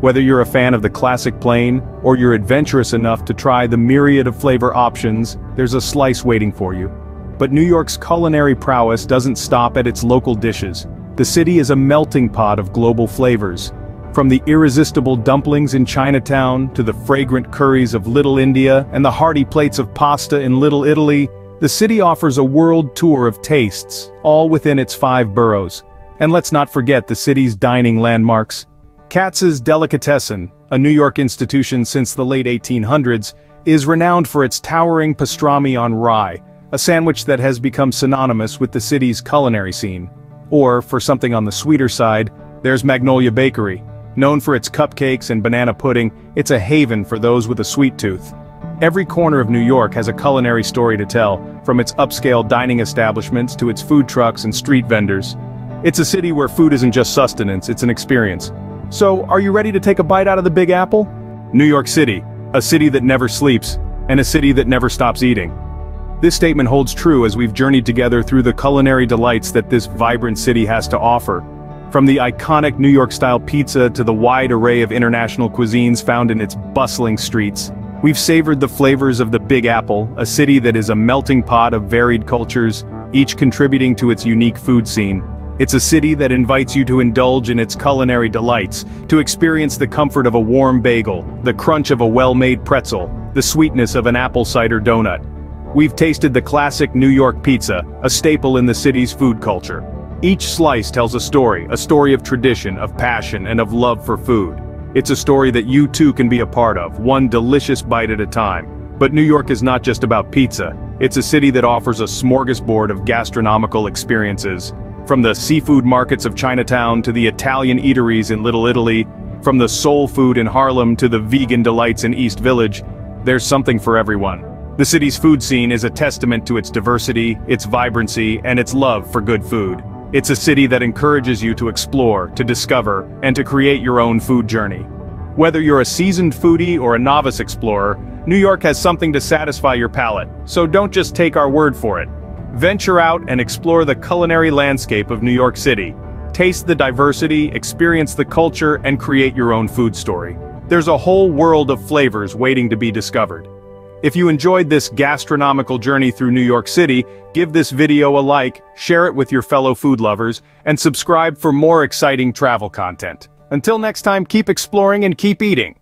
Whether you're a fan of the classic plain, or you're adventurous enough to try the myriad of flavor options, there's a slice waiting for you. But New York's culinary prowess doesn't stop at its local dishes. The city is a melting pot of global flavors. From the irresistible dumplings in Chinatown to the fragrant curries of Little India and the hearty plates of pasta in Little Italy, the city offers a world tour of tastes, all within its five boroughs. And let's not forget the city's dining landmarks. Katz's Delicatessen, a New York institution since the late 1800s, is renowned for its towering pastrami on rye, a sandwich that has become synonymous with the city's culinary scene. Or, for something on the sweeter side, there's Magnolia Bakery. Known for its cupcakes and banana pudding, it's a haven for those with a sweet tooth. Every corner of New York has a culinary story to tell, from its upscale dining establishments to its food trucks and street vendors. It's a city where food isn't just sustenance, it's an experience. So, are you ready to take a bite out of the Big Apple? New York City, a city that never sleeps, and a city that never stops eating. This statement holds true as we've journeyed together through the culinary delights that this vibrant city has to offer. From the iconic New York-style pizza to the wide array of international cuisines found in its bustling streets, we've savored the flavors of the Big Apple, a city that is a melting pot of varied cultures, each contributing to its unique food scene. It's a city that invites you to indulge in its culinary delights, to experience the comfort of a warm bagel, the crunch of a well-made pretzel, the sweetness of an apple cider donut, We've tasted the classic New York pizza, a staple in the city's food culture. Each slice tells a story, a story of tradition, of passion, and of love for food. It's a story that you too can be a part of, one delicious bite at a time. But New York is not just about pizza, it's a city that offers a smorgasbord of gastronomical experiences. From the seafood markets of Chinatown to the Italian eateries in Little Italy, from the soul food in Harlem to the vegan delights in East Village, there's something for everyone. The city's food scene is a testament to its diversity, its vibrancy, and its love for good food. It's a city that encourages you to explore, to discover, and to create your own food journey. Whether you're a seasoned foodie or a novice explorer, New York has something to satisfy your palate, so don't just take our word for it. Venture out and explore the culinary landscape of New York City. Taste the diversity, experience the culture, and create your own food story. There's a whole world of flavors waiting to be discovered. If you enjoyed this gastronomical journey through New York City, give this video a like, share it with your fellow food lovers, and subscribe for more exciting travel content. Until next time, keep exploring and keep eating.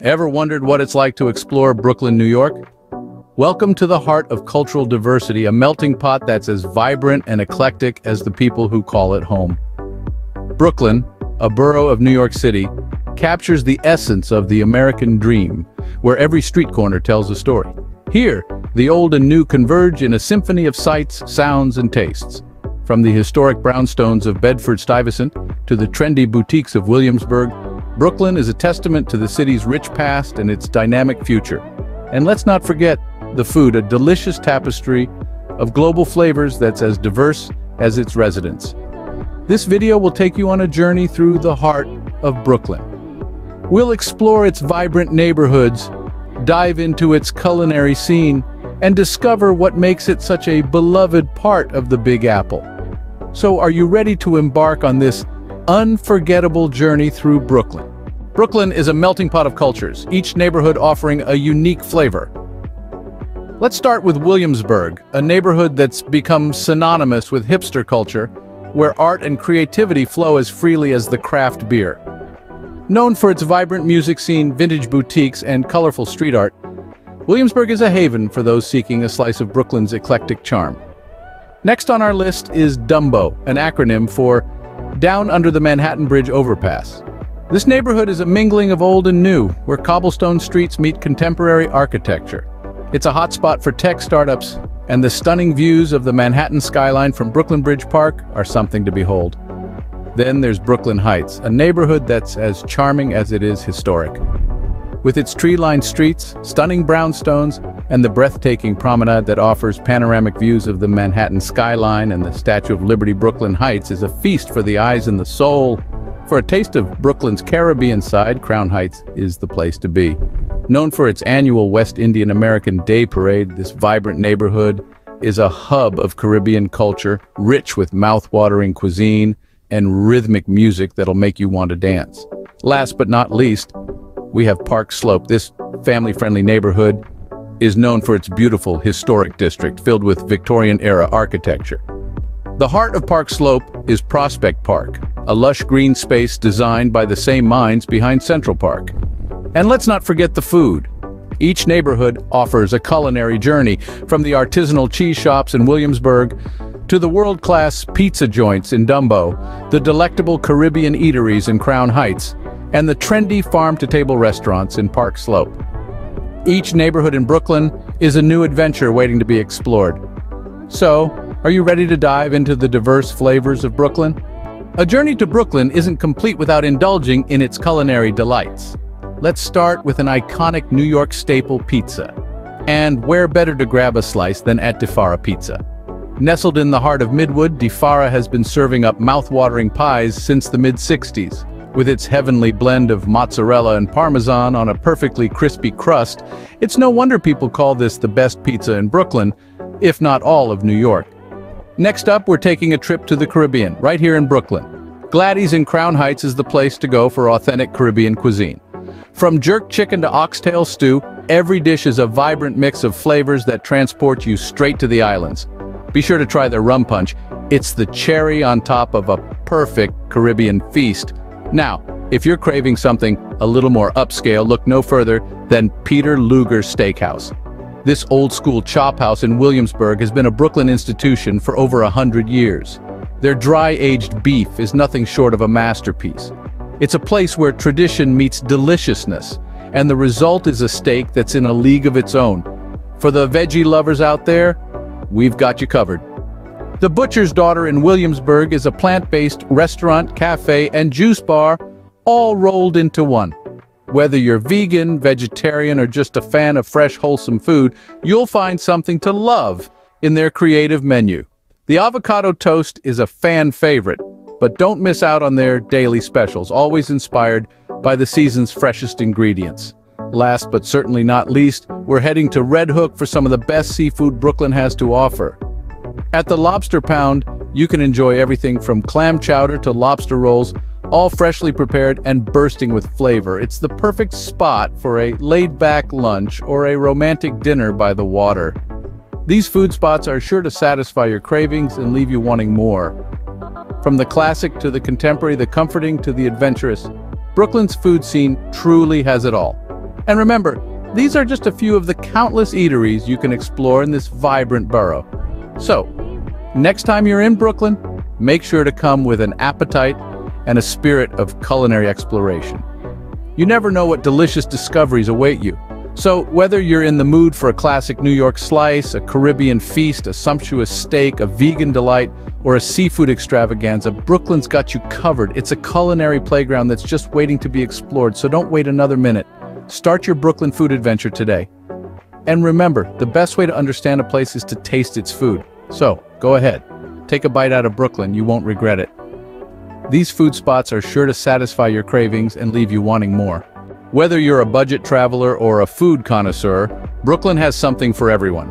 Ever wondered what it's like to explore Brooklyn, New York? Welcome to the heart of cultural diversity, a melting pot that's as vibrant and eclectic as the people who call it home. Brooklyn, a borough of New York City, captures the essence of the American dream, where every street corner tells a story. Here, the old and new converge in a symphony of sights, sounds, and tastes. From the historic brownstones of Bedford-Stuyvesant to the trendy boutiques of Williamsburg, Brooklyn is a testament to the city's rich past and its dynamic future. And let's not forget the food, a delicious tapestry of global flavors that's as diverse as its residents. This video will take you on a journey through the heart of Brooklyn. We'll explore its vibrant neighborhoods, dive into its culinary scene, and discover what makes it such a beloved part of the Big Apple. So are you ready to embark on this unforgettable journey through Brooklyn? Brooklyn is a melting pot of cultures, each neighborhood offering a unique flavor. Let's start with Williamsburg, a neighborhood that's become synonymous with hipster culture, where art and creativity flow as freely as the craft beer. Known for its vibrant music scene, vintage boutiques, and colorful street art, Williamsburg is a haven for those seeking a slice of Brooklyn's eclectic charm. Next on our list is Dumbo, an acronym for Down Under the Manhattan Bridge Overpass. This neighborhood is a mingling of old and new, where cobblestone streets meet contemporary architecture. It's a hotspot for tech startups, and the stunning views of the Manhattan skyline from Brooklyn Bridge Park are something to behold. Then there's Brooklyn Heights, a neighborhood that's as charming as it is historic. With its tree-lined streets, stunning brownstones, and the breathtaking promenade that offers panoramic views of the Manhattan skyline and the Statue of Liberty Brooklyn Heights is a feast for the eyes and the soul. For a taste of Brooklyn's Caribbean side, Crown Heights is the place to be. Known for its annual West Indian American Day Parade, this vibrant neighborhood is a hub of Caribbean culture, rich with mouth-watering cuisine and rhythmic music that'll make you want to dance. Last but not least, we have Park Slope. This family-friendly neighborhood is known for its beautiful historic district filled with Victorian-era architecture. The heart of Park Slope is Prospect Park, a lush green space designed by the same minds behind Central Park. And let's not forget the food. Each neighborhood offers a culinary journey, from the artisanal cheese shops in Williamsburg to the world-class pizza joints in Dumbo, the delectable Caribbean eateries in Crown Heights, and the trendy farm-to-table restaurants in Park Slope. Each neighborhood in Brooklyn is a new adventure waiting to be explored. So, are you ready to dive into the diverse flavors of Brooklyn? A journey to Brooklyn isn't complete without indulging in its culinary delights. Let's start with an iconic New York staple pizza. And where better to grab a slice than at Di Fara Pizza? Nestled in the heart of Midwood, Di Fara has been serving up mouth-watering pies since the mid-60s. With its heavenly blend of mozzarella and parmesan on a perfectly crispy crust, it's no wonder people call this the best pizza in Brooklyn, if not all of New York. Next up, we're taking a trip to the Caribbean, right here in Brooklyn. Gladys in Crown Heights is the place to go for authentic Caribbean cuisine. From jerk chicken to oxtail stew, every dish is a vibrant mix of flavors that transport you straight to the islands. Be sure to try their rum punch. It's the cherry on top of a perfect Caribbean feast. Now, if you're craving something a little more upscale, look no further than Peter Luger Steakhouse. This old-school chop house in Williamsburg has been a Brooklyn institution for over a hundred years. Their dry-aged beef is nothing short of a masterpiece. It's a place where tradition meets deliciousness, and the result is a steak that's in a league of its own. For the veggie lovers out there, we've got you covered. The Butcher's Daughter in Williamsburg is a plant-based restaurant, cafe, and juice bar, all rolled into one. Whether you're vegan, vegetarian, or just a fan of fresh, wholesome food, you'll find something to love in their creative menu. The avocado toast is a fan favorite, but don't miss out on their daily specials, always inspired by the season's freshest ingredients. Last but certainly not least, we're heading to Red Hook for some of the best seafood Brooklyn has to offer. At the Lobster Pound, you can enjoy everything from clam chowder to lobster rolls, all freshly prepared and bursting with flavor. It's the perfect spot for a laid-back lunch or a romantic dinner by the water. These food spots are sure to satisfy your cravings and leave you wanting more. From the classic to the contemporary, the comforting to the adventurous, Brooklyn's food scene truly has it all. And remember, these are just a few of the countless eateries you can explore in this vibrant borough. So, next time you're in Brooklyn, make sure to come with an appetite and a spirit of culinary exploration. You never know what delicious discoveries await you. So whether you're in the mood for a classic New York slice, a Caribbean feast, a sumptuous steak, a vegan delight, or a seafood extravaganza, Brooklyn's got you covered. It's a culinary playground that's just waiting to be explored, so don't wait another minute. Start your Brooklyn food adventure today. And remember, the best way to understand a place is to taste its food. So, go ahead. Take a bite out of Brooklyn, you won't regret it. These food spots are sure to satisfy your cravings and leave you wanting more. Whether you're a budget traveler or a food connoisseur, Brooklyn has something for everyone.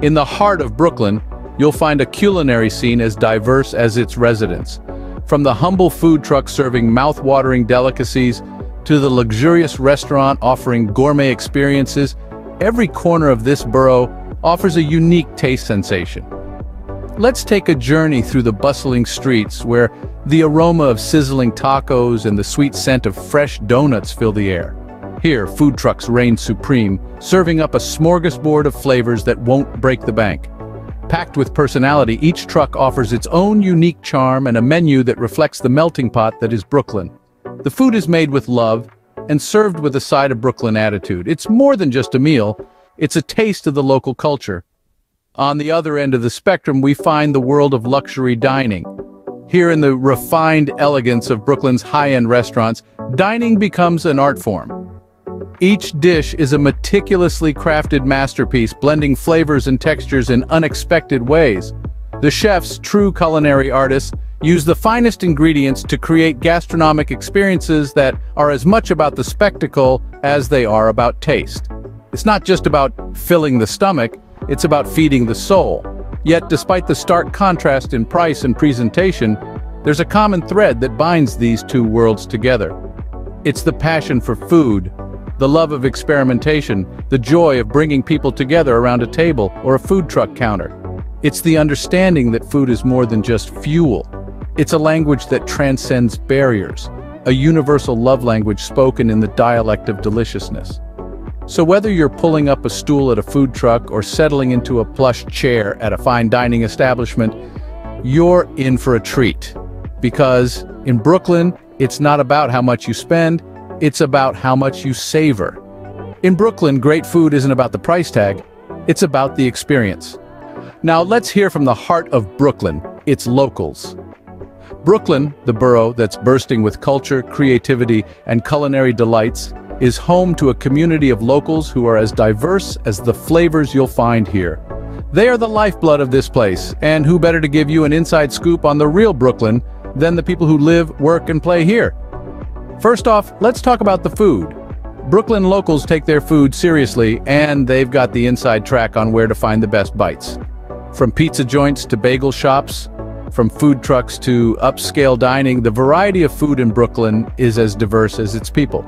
In the heart of Brooklyn, you'll find a culinary scene as diverse as its residents. From the humble food truck serving mouth-watering delicacies to the luxurious restaurant offering gourmet experiences, every corner of this borough offers a unique taste sensation. Let's take a journey through the bustling streets where the aroma of sizzling tacos and the sweet scent of fresh donuts fill the air. Here, food trucks reign supreme, serving up a smorgasbord of flavors that won't break the bank. Packed with personality, each truck offers its own unique charm and a menu that reflects the melting pot that is Brooklyn. The food is made with love and served with a side of Brooklyn attitude. It's more than just a meal, it's a taste of the local culture. On the other end of the spectrum, we find the world of luxury dining. Here in the refined elegance of Brooklyn's high-end restaurants, dining becomes an art form. Each dish is a meticulously crafted masterpiece, blending flavors and textures in unexpected ways. The chefs, true culinary artists, use the finest ingredients to create gastronomic experiences that are as much about the spectacle as they are about taste. It's not just about filling the stomach, it's about feeding the soul. Yet, despite the stark contrast in price and presentation, there's a common thread that binds these two worlds together. It's the passion for food, the love of experimentation, the joy of bringing people together around a table or a food truck counter. It's the understanding that food is more than just fuel. It's a language that transcends barriers, a universal love language spoken in the dialect of deliciousness. So whether you're pulling up a stool at a food truck or settling into a plush chair at a fine dining establishment, you're in for a treat. Because in Brooklyn, it's not about how much you spend, it's about how much you savor. In Brooklyn, great food isn't about the price tag, it's about the experience. Now let's hear from the heart of Brooklyn, its locals. Brooklyn, the borough that's bursting with culture, creativity, and culinary delights, is home to a community of locals who are as diverse as the flavors you'll find here. They are the lifeblood of this place, and who better to give you an inside scoop on the real Brooklyn than the people who live, work, and play here. First off, let's talk about the food. Brooklyn locals take their food seriously, and they've got the inside track on where to find the best bites. From pizza joints to bagel shops, from food trucks to upscale dining, the variety of food in Brooklyn is as diverse as its people.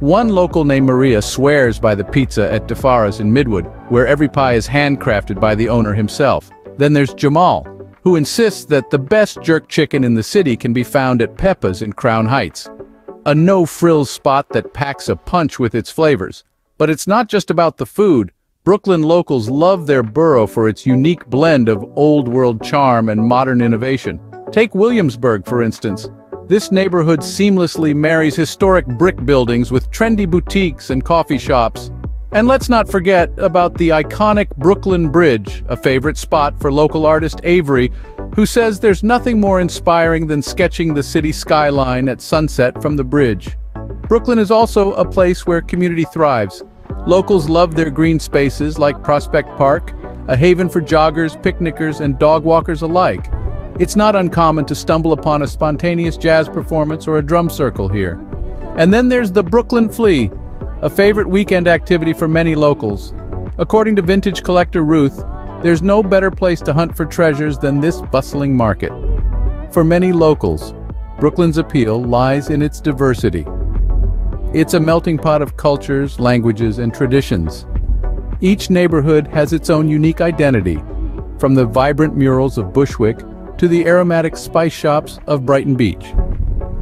One local named Maria swears by the pizza at Di Fara's in Midwood, where every pie is handcrafted by the owner himself. Then there's Jamal, who insists that the best jerk chicken in the city can be found at Peppa's in Crown Heights a no-frills spot that packs a punch with its flavors. But it's not just about the food. Brooklyn locals love their borough for its unique blend of old-world charm and modern innovation. Take Williamsburg, for instance. This neighborhood seamlessly marries historic brick buildings with trendy boutiques and coffee shops. And let's not forget about the iconic Brooklyn Bridge, a favorite spot for local artist Avery, who says there's nothing more inspiring than sketching the city skyline at sunset from the bridge. Brooklyn is also a place where community thrives. Locals love their green spaces like Prospect Park, a haven for joggers, picnickers, and dog walkers alike. It's not uncommon to stumble upon a spontaneous jazz performance or a drum circle here. And then there's the Brooklyn Flea, a favorite weekend activity for many locals. According to vintage collector Ruth, there's no better place to hunt for treasures than this bustling market. For many locals, Brooklyn's appeal lies in its diversity. It's a melting pot of cultures, languages, and traditions. Each neighborhood has its own unique identity, from the vibrant murals of Bushwick to the aromatic spice shops of Brighton Beach.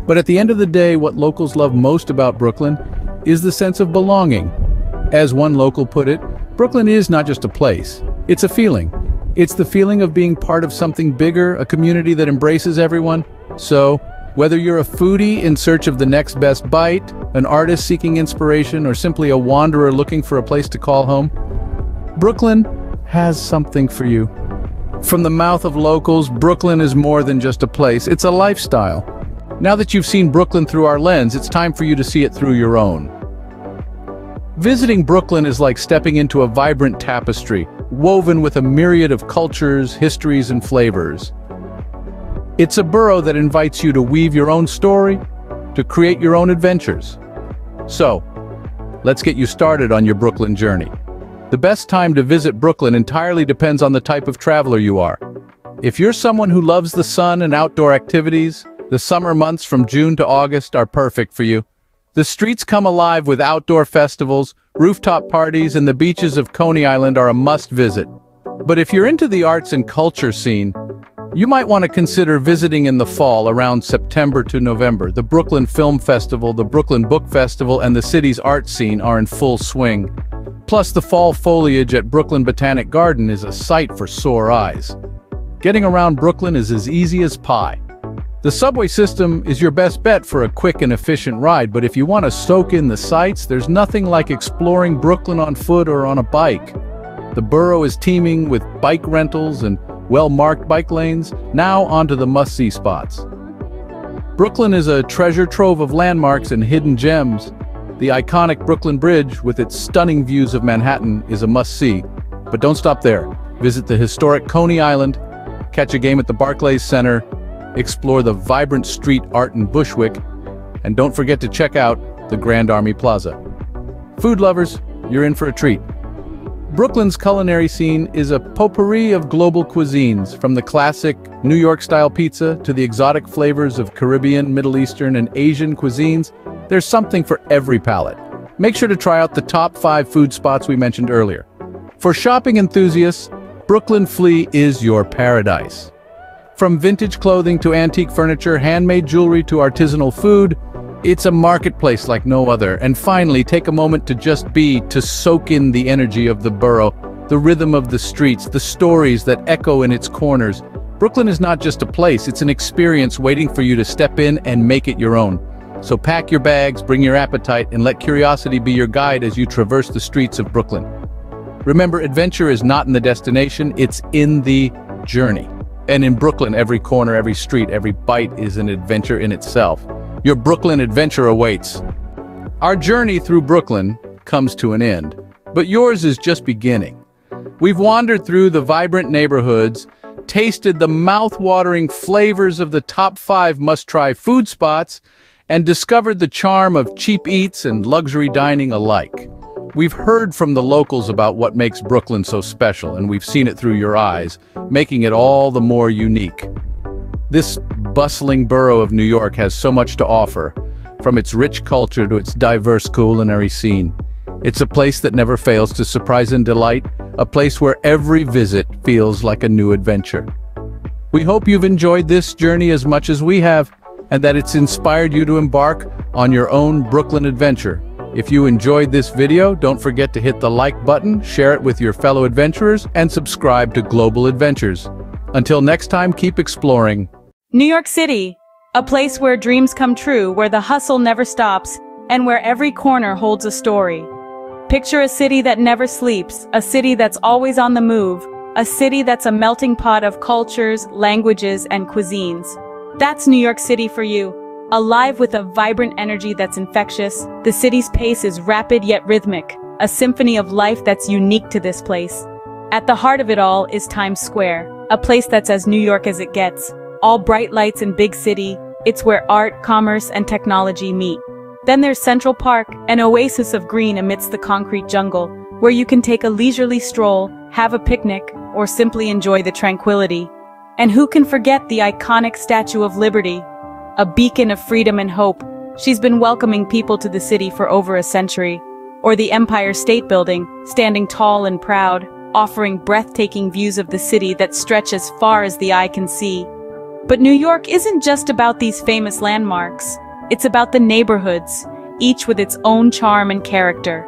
But at the end of the day, what locals love most about Brooklyn is the sense of belonging. As one local put it, Brooklyn is not just a place, it's a feeling. It's the feeling of being part of something bigger, a community that embraces everyone. So, whether you're a foodie in search of the next best bite, an artist seeking inspiration, or simply a wanderer looking for a place to call home, Brooklyn has something for you. From the mouth of locals, Brooklyn is more than just a place, it's a lifestyle. Now that you've seen Brooklyn through our lens, it's time for you to see it through your own. Visiting Brooklyn is like stepping into a vibrant tapestry, woven with a myriad of cultures, histories, and flavors. It's a borough that invites you to weave your own story, to create your own adventures. So, let's get you started on your Brooklyn journey. The best time to visit Brooklyn entirely depends on the type of traveler you are. If you're someone who loves the sun and outdoor activities, the summer months from June to August are perfect for you. The streets come alive with outdoor festivals, rooftop parties, and the beaches of Coney Island are a must-visit. But if you're into the arts and culture scene, you might want to consider visiting in the fall around September to November. The Brooklyn Film Festival, the Brooklyn Book Festival, and the city's art scene are in full swing. Plus, the fall foliage at Brooklyn Botanic Garden is a sight for sore eyes. Getting around Brooklyn is as easy as pie. The subway system is your best bet for a quick and efficient ride, but if you want to soak in the sights, there's nothing like exploring Brooklyn on foot or on a bike. The borough is teeming with bike rentals and well-marked bike lanes, now onto the must-see spots. Brooklyn is a treasure trove of landmarks and hidden gems. The iconic Brooklyn Bridge, with its stunning views of Manhattan, is a must-see. But don't stop there. Visit the historic Coney Island, catch a game at the Barclays Center, explore the vibrant street art in Bushwick, and don't forget to check out the Grand Army Plaza. Food lovers, you're in for a treat. Brooklyn's culinary scene is a potpourri of global cuisines, from the classic New York-style pizza to the exotic flavors of Caribbean, Middle Eastern, and Asian cuisines. There's something for every palate. Make sure to try out the top five food spots we mentioned earlier. For shopping enthusiasts, Brooklyn Flea is your paradise. From vintage clothing to antique furniture, handmade jewelry to artisanal food, it's a marketplace like no other. And finally, take a moment to just be, to soak in the energy of the borough, the rhythm of the streets, the stories that echo in its corners. Brooklyn is not just a place, it's an experience waiting for you to step in and make it your own. So pack your bags, bring your appetite, and let curiosity be your guide as you traverse the streets of Brooklyn. Remember, adventure is not in the destination, it's in the journey. And in Brooklyn, every corner, every street, every bite is an adventure in itself. Your Brooklyn adventure awaits. Our journey through Brooklyn comes to an end, but yours is just beginning. We've wandered through the vibrant neighborhoods, tasted the mouth-watering flavors of the top five must-try food spots, and discovered the charm of cheap eats and luxury dining alike. We've heard from the locals about what makes Brooklyn so special, and we've seen it through your eyes, making it all the more unique. This bustling borough of New York has so much to offer, from its rich culture to its diverse culinary scene. It's a place that never fails to surprise and delight, a place where every visit feels like a new adventure. We hope you've enjoyed this journey as much as we have, and that it's inspired you to embark on your own Brooklyn adventure. If you enjoyed this video, don't forget to hit the like button, share it with your fellow adventurers, and subscribe to Global Adventures. Until next time, keep exploring, New York City, a place where dreams come true, where the hustle never stops, and where every corner holds a story. Picture a city that never sleeps, a city that's always on the move, a city that's a melting pot of cultures, languages, and cuisines. That's New York City for you. Alive with a vibrant energy that's infectious, the city's pace is rapid yet rhythmic, a symphony of life that's unique to this place. At the heart of it all is Times Square, a place that's as New York as it gets, all bright lights and big city, it's where art, commerce, and technology meet. Then there's Central Park, an oasis of green amidst the concrete jungle, where you can take a leisurely stroll, have a picnic, or simply enjoy the tranquility. And who can forget the iconic Statue of Liberty? A beacon of freedom and hope, she's been welcoming people to the city for over a century. Or the Empire State Building, standing tall and proud, offering breathtaking views of the city that stretch as far as the eye can see. But New York isn't just about these famous landmarks. It's about the neighborhoods, each with its own charm and character.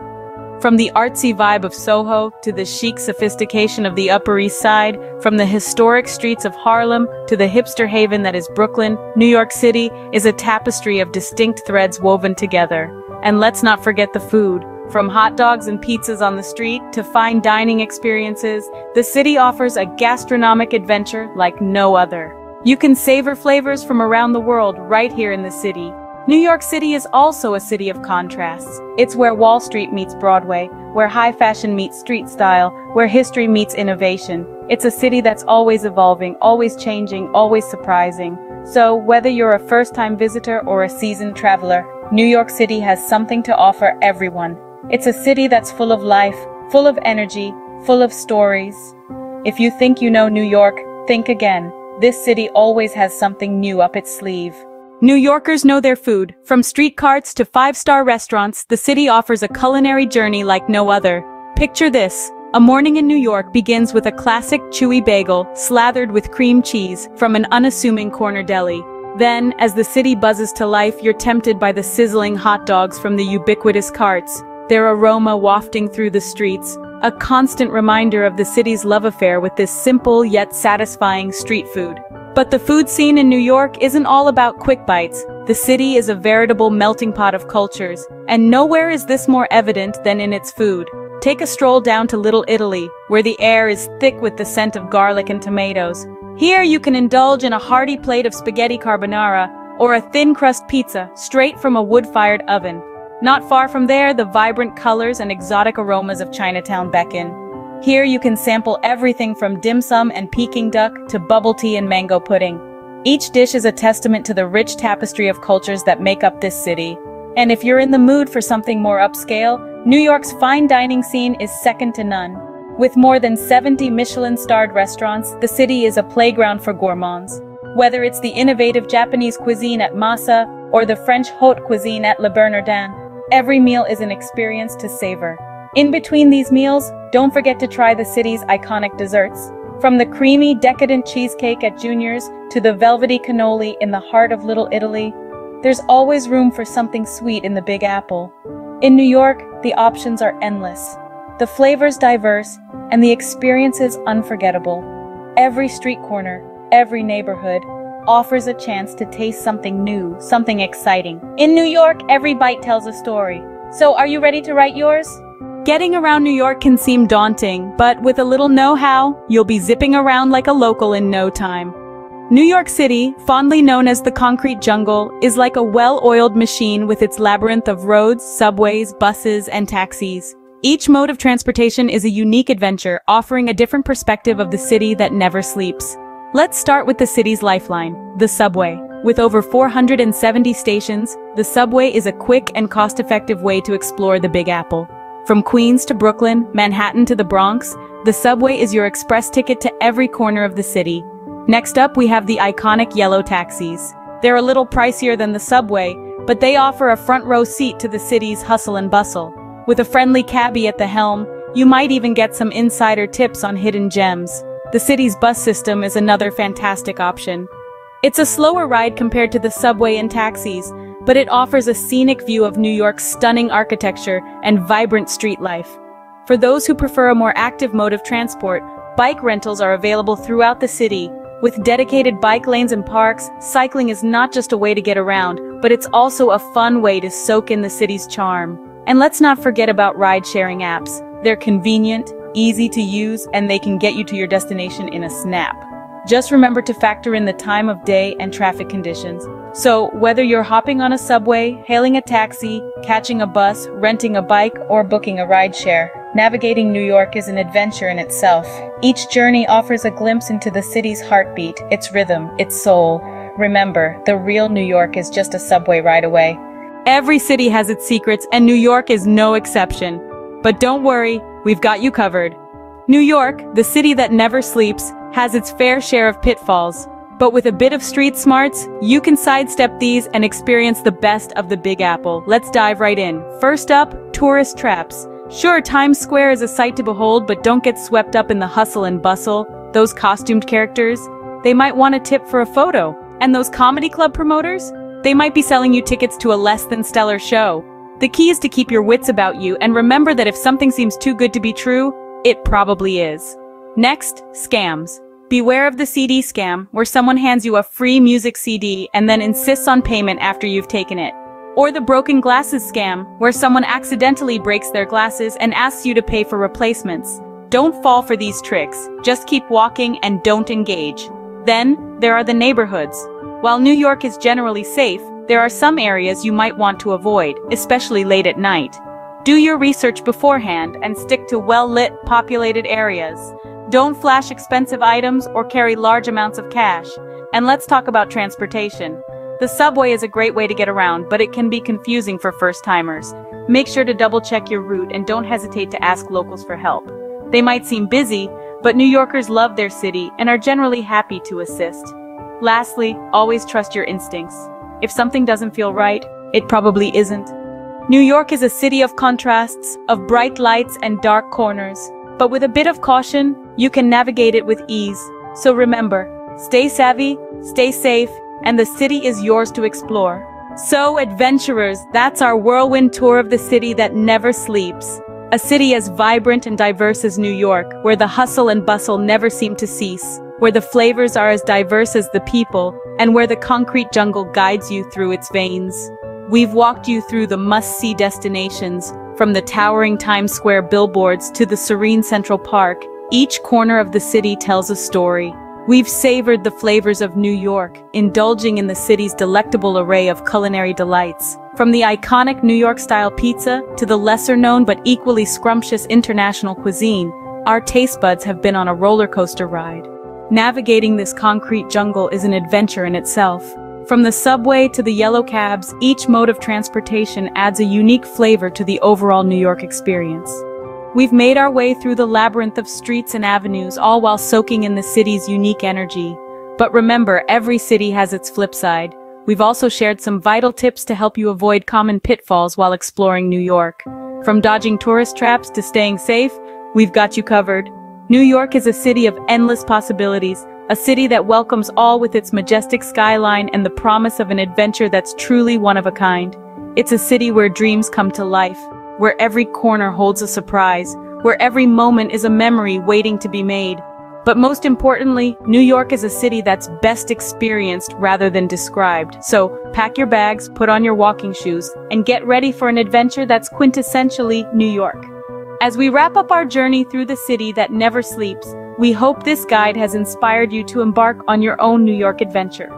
From the artsy vibe of Soho to the chic sophistication of the Upper East Side, from the historic streets of Harlem to the hipster haven that is Brooklyn, New York City is a tapestry of distinct threads woven together. And let's not forget the food. From hot dogs and pizzas on the street to fine dining experiences, the city offers a gastronomic adventure like no other. You can savor flavors from around the world right here in the city. New York City is also a city of contrasts. It's where Wall Street meets Broadway, where high fashion meets street style, where history meets innovation. It's a city that's always evolving, always changing, always surprising. So, whether you're a first-time visitor or a seasoned traveler, New York City has something to offer everyone. It's a city that's full of life, full of energy, full of stories. If you think you know New York, think again. This city always has something new up its sleeve. New Yorkers know their food. From street carts to five-star restaurants, the city offers a culinary journey like no other. Picture this. A morning in New York begins with a classic chewy bagel slathered with cream cheese from an unassuming corner deli. Then, as the city buzzes to life, you're tempted by the sizzling hot dogs from the ubiquitous carts, their aroma wafting through the streets, a constant reminder of the city's love affair with this simple yet satisfying street food. But the food scene in New York isn't all about quick bites. The city is a veritable melting pot of cultures, and nowhere is this more evident than in its food. Take a stroll down to Little Italy, where the air is thick with the scent of garlic and tomatoes. Here you can indulge in a hearty plate of spaghetti carbonara, or a thin crust pizza, straight from a wood-fired oven. Not far from there, the vibrant colors and exotic aromas of Chinatown beckon. Here you can sample everything from dim sum and Peking duck to bubble tea and mango pudding. Each dish is a testament to the rich tapestry of cultures that make up this city. And if you're in the mood for something more upscale, New York's fine dining scene is second to none. With more than 70 Michelin-starred restaurants, the city is a playground for gourmands. Whether it's the innovative Japanese cuisine at Masa or the French haute cuisine at Le Bernardin, every meal is an experience to savor. In between these meals, don't forget to try the city's iconic desserts. From the creamy, decadent cheesecake at Junior's to the velvety cannoli in the heart of Little Italy, there's always room for something sweet in the Big Apple. In New York, the options are endless. The flavors diverse, and the experiences unforgettable. Every street corner, every neighborhood, offers a chance to taste something new, something exciting. In New York, every bite tells a story. So are you ready to write yours? Getting around New York can seem daunting, but with a little know-how, you'll be zipping around like a local in no time. New York City, fondly known as the concrete jungle, is like a well-oiled machine with its labyrinth of roads, subways, buses, and taxis. Each mode of transportation is a unique adventure, offering a different perspective of the city that never sleeps. Let's start with the city's lifeline, the subway. With over 470 stations, the subway is a quick and cost-effective way to explore the Big Apple. From Queens to Brooklyn, Manhattan to the Bronx, the subway is your express ticket to every corner of the city. Next up, we have the iconic yellow taxis. They're a little pricier than the subway, but they offer a front row seat to the city's hustle and bustle. With a friendly cabbie at the helm, you might even get some insider tips on hidden gems. The city's bus system is another fantastic option. It's a slower ride compared to the subway and taxis, but it offers a scenic view of New York's stunning architecture and vibrant street life. For those who prefer a more active mode of transport, bike rentals are available throughout the city. With dedicated bike lanes and parks, cycling is not just a way to get around, but it's also a fun way to soak in the city's charm. And let's not forget about ride-sharing apps. They're convenient, easy to use, and they can get you to your destination in a snap. Just remember to factor in the time of day and traffic conditions. So, whether you're hopping on a subway, hailing a taxi, catching a bus, renting a bike, or booking a rideshare, navigating New York is an adventure in itself. Each journey offers a glimpse into the city's heartbeat, its rhythm, its soul. Remember, the real New York is just a subway ride away. Every city has its secrets, and New York is no exception. But don't worry, we've got you covered. New York, the city that never sleeps, has its fair share of pitfalls. But with a bit of street smarts, you can sidestep these and experience the best of the Big Apple. Let's dive right in. First up, tourist traps. Sure, Times Square is a sight to behold, but don't get swept up in the hustle and bustle. Those costumed characters, they might want a tip for a photo. And those comedy club promoters? They might be selling you tickets to a less than stellar show. The key is to keep your wits about you and remember that if something seems too good to be true, it probably is. Next, scams. Beware of the CD scam, where someone hands you a free music CD and then insists on payment after you've taken it. Or the broken glasses scam, where someone accidentally breaks their glasses and asks you to pay for replacements. Don't fall for these tricks, just keep walking and don't engage. Then, there are the neighborhoods. While New York is generally safe, there are some areas you might want to avoid, especially late at night. Do your research beforehand and stick to well-lit, populated areas. Don't flash expensive items or carry large amounts of cash. And let's talk about transportation. The subway is a great way to get around, but it can be confusing for first-timers. Make sure to double-check your route and don't hesitate to ask locals for help. They might seem busy, but New Yorkers love their city and are generally happy to assist. Lastly, always trust your instincts. If something doesn't feel right, it probably isn't. New York is a city of contrasts, of bright lights and dark corners. But with a bit of caution, you can navigate it with ease. So remember, stay savvy, stay safe, and the city is yours to explore. So adventurers, that's our whirlwind tour of the city that never sleeps. A city as vibrant and diverse as New York, where the hustle and bustle never seem to cease, where the flavors are as diverse as the people, and where the concrete jungle guides you through its veins. We've walked you through the must-see destinations, from the towering Times Square billboards to the serene Central Park, each corner of the city tells a story. We've savored the flavors of New York, indulging in the city's delectable array of culinary delights. From the iconic New York-style pizza to the lesser-known but equally scrumptious international cuisine, our taste buds have been on a roller coaster ride. Navigating this concrete jungle is an adventure in itself. From the subway to the yellow cabs, each mode of transportation adds a unique flavor to the overall New York experience. We've made our way through the labyrinth of streets and avenues, all while soaking in the city's unique energy. But remember, every city has its flip side. We've also shared some vital tips to help you avoid common pitfalls while exploring New York. From dodging tourist traps to staying safe, we've got you covered. New York is a city of endless possibilities, a city that welcomes all with its majestic skyline and the promise of an adventure that's truly one of a kind. It's a city where dreams come to life, where every corner holds a surprise, where every moment is a memory waiting to be made. But most importantly, New York is a city that's best experienced rather than described. So pack your bags, put on your walking shoes, and get ready for an adventure that's quintessentially New York. As we wrap up our journey through the city that never sleeps, we hope this guide has inspired you to embark on your own New York adventure.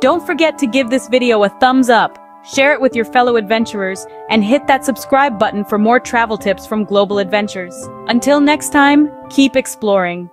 Don't forget to give this video a thumbs up, share it with your fellow adventurers, and hit that subscribe button for more travel tips from Global Adventures. Until next time, keep exploring.